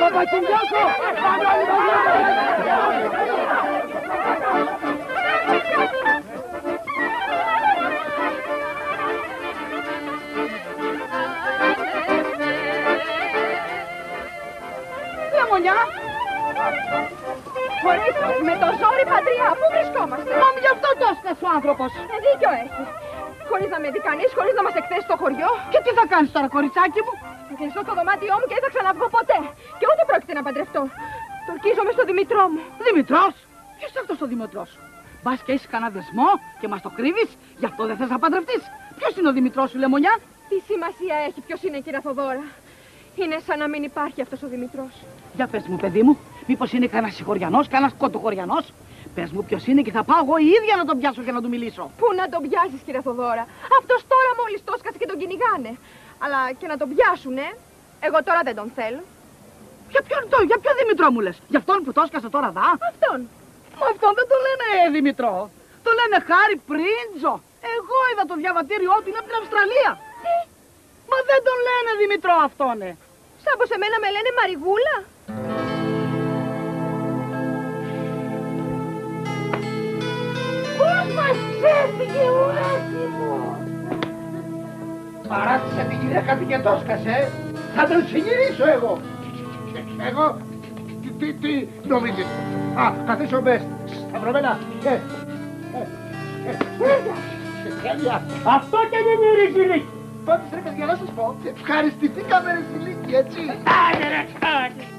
Παπακυριάκο. Πάμε όλοι μαζί. Λεμονιά. Χωρίς με το ζόρι πατριά, πού βρισκόμαστε; Μα γι' αυτό το έσκασε ο άνθρωπος. Ε, δίκιο έχεις. Χωρίς να με δει κανείς, χωρίς να μας εκθέσει στο χωριό. Και τι θα κάνεις τώρα, κοριτσάκι μου; Θα κλειστώ στο δωμάτιό μου και δεν θα ξαναβγώ ποτέ. Και ούτε πρόκειται να παντρευτώ. Τορκίζομαι στο Δημητρό μου. Δημητρός. Ποιος είναι αυτός ο Δημητρός; Μπας και έχεις κανένα δεσμό και μας το κρύβεις. Γι' αυτό δεν θες να παντρευτείς. Ποιος είναι ο Δημητρός σου, Λεμονιά. Τι σημασία έχει ποιος είναι κυρία Θοδώρα; Είναι σαν να μην υπάρχει αυτός ο Δημητρός. Για πες μου, παιδί μου, μήπως είναι κανένας συγχωριανός, κανένας κοντοχωριανός; Πες μου ποιος είναι και θα πάω εγώ η ίδια να τον πιάσω και να του μιλήσω. Πού να τον πιάσεις κυρία Θοδώρα; Αυτός τώρα μόλις το έσκασε και τον κυνηγάνε. Αλλά και να τον πιάσουνε, εγώ τώρα δεν τον θέλω. Για ποιον το, για ποιο Δημητρό μου λες; Για αυτόν που το έσκασε τώρα δα. Αυτόν. Μα αυτόν δεν το λένε ε, Δημητρό. Το λένε Χάρη Πρίντζο. Εγώ είδα το διαβατήριό του είναι από την Αυστραλία. Μα δεν τον λένε Δημητρό αυτόν, ε. Σαν πως εμένα με λένε Μαριγούλα. Πώς μας ξέφυγε ο έτοιμος. Παράτησε την γυναίκα του και το έσκασε. Θα τον συγγυρίσω εγώ. Εγώ. Τι, τι, τι νομίζεις; Α, καθίσω μπες. Σταυρωμένα. Ε, ε, ε, ε, τέλεια. Αυτό και δεν είναι ριζιλί. Πάντως ρε παιδιά να σας πω, ευχαριστηθήκαμε ρε Σιλίκη, έτσι. Άντε ρε, άντε.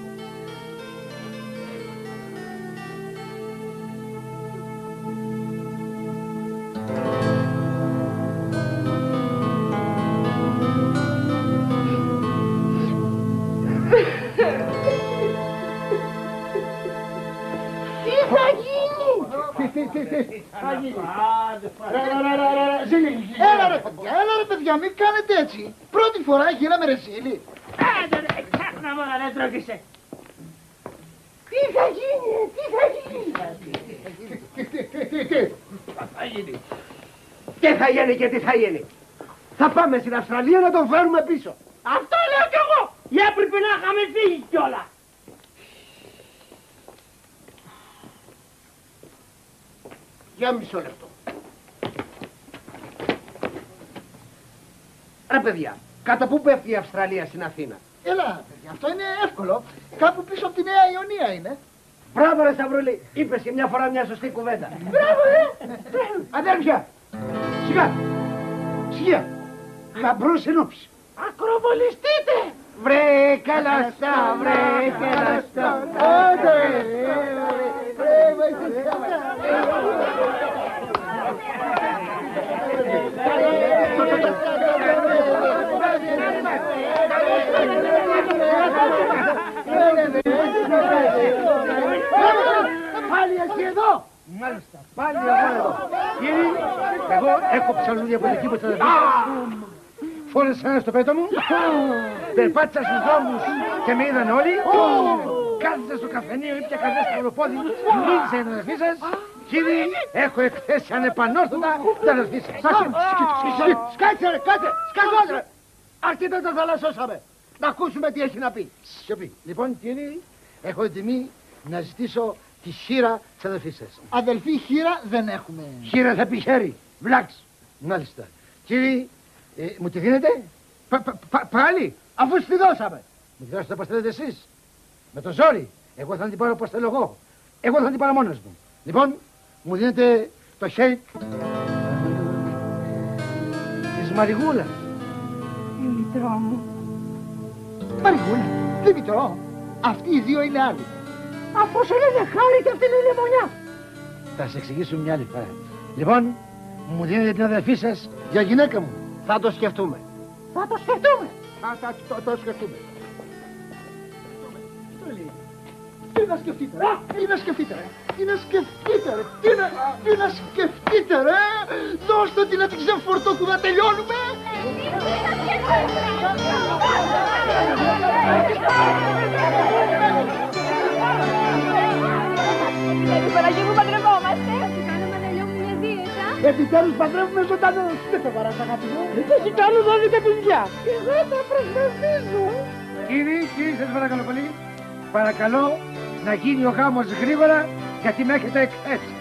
Θα γίνει. Ρε, ρε, ρε, ρε, ρε, Ζήλη. Έλα ρε παιδιά, έλα ρε παιδιά, μην κάνετε έτσι. Πρώτη φορά γίναμε ρε Ζήλη. Άντε ρε, ξάχνα μόνα, δεν τρώγησε. Τι θα γίνει, τι θα γίνει. Τι, τι, τι, τι, τι. Θα γίνει. Τι θα γίνει και τι θα γίνει. Θα πάμε στην Αυστραλία να τον φέρουμε πίσω. Αυτό λέω κι εγώ. Για έπρεπε να είχαμε φύγει κιόλας. Για μισό λεπτό. Ρε παιδιά, κατά πού πέφτει η Αυστραλία στην Αθήνα; Έλα παιδιά, αυτό είναι εύκολο. Κάπου πίσω από τη Νέα Ιωνία είναι. Μπράβο ρε Σταυρούλη, είπες και μια φορά μια σωστή κουβέντα. Μπράβο ρε. Αδέρφια, σιγά, σιγά, γαμπρός ενόψη. Ακροβολιστείτε. Βρε καλαστά, βρε καλαστά. Άντε, ρε, ρε, βοηθήστε με. Πάλι εσύ εδώ. Μάλιστα, πάλι εγώ εδώ. Κύριε, εγώ έκοψα λουλούδια από την εκεί που θα Φόρεσα ένα στο πέτο μου, περπάτησα στους δρόμους και με είδαν όλοι. Κάθισα στο καφενείο, ήπια καρδιά στο μονοπόδι, μίλησα για την αδερφή σας. Κύριε, έχω εκθέσει ανεπανόρθωτα την αδερφή σας. Σκάτσε ρε, κάτσε, σκάτσε ρε. Αρκετά τα θαλασσώσαμε. Να ακούσουμε τι έχει να πει. Σιωπή. Λοιπόν, κύριε, έχω την τιμή να ζητήσω τη χείρα της αδερφής σας. Αδελφή χείρα δεν έχουμε. Χείρα θα πει χέρι. Βλάξ. Μάλιστα. Κύριε, Ε, μου τη δίνετε; Πα- πα- πα- Πάλι, αφού στη δώσαμε. Μου τη δώσετε όπως θέλετε εσείς. Με το ζόρι. Εγώ θα την πάρω όπως θέλω εγώ. Εγώ θα την πάρω μόνος μου. Λοιπόν, μου δίνετε το χέρι της Μαριγούλας. Δημητρό μου. Μαριγούλα, Δημητρό, αυτοί οι δύο είναι άλλοι. Αφού σου λένε χάρη και αυτή είναι η λεμονιά. Θα σε εξηγήσω μια άλλη φορά. Λοιπόν, μου δίνετε την αδερφή σας για γυναίκα μου. Θα το σκεφτούμε. Θα το σκεφτούμε. Θα τα- το, το σκεφτούμε. Τι λέει. Τι να σκεφτείτε, ρε. Τι να σκεφτείτε, ρε. Τι να σκεφτείτε, ρε. Τι να, τι να σκεφτείτε, ρε. Δώστε την να την ξεφορτώσουμε να τελειώνουμε. Δηλαδή, Παναγία μου, παντρευόμαστε. Τι κάνουμε να λιώμουμε μια δίαιτα. Επιτέλους παντρεύουμε ζωντανούς. Δεν το βαράς, αγάπη μου. Έχει κάνει 12 παιδιά. Και δεν τα προσπαθήσω. Κύριοι, κύριοι, σας παρακαλώ πολύ. Παρακαλώ να γίνει ο γάμος γρήγορα γιατί με έχετε εκθέσει.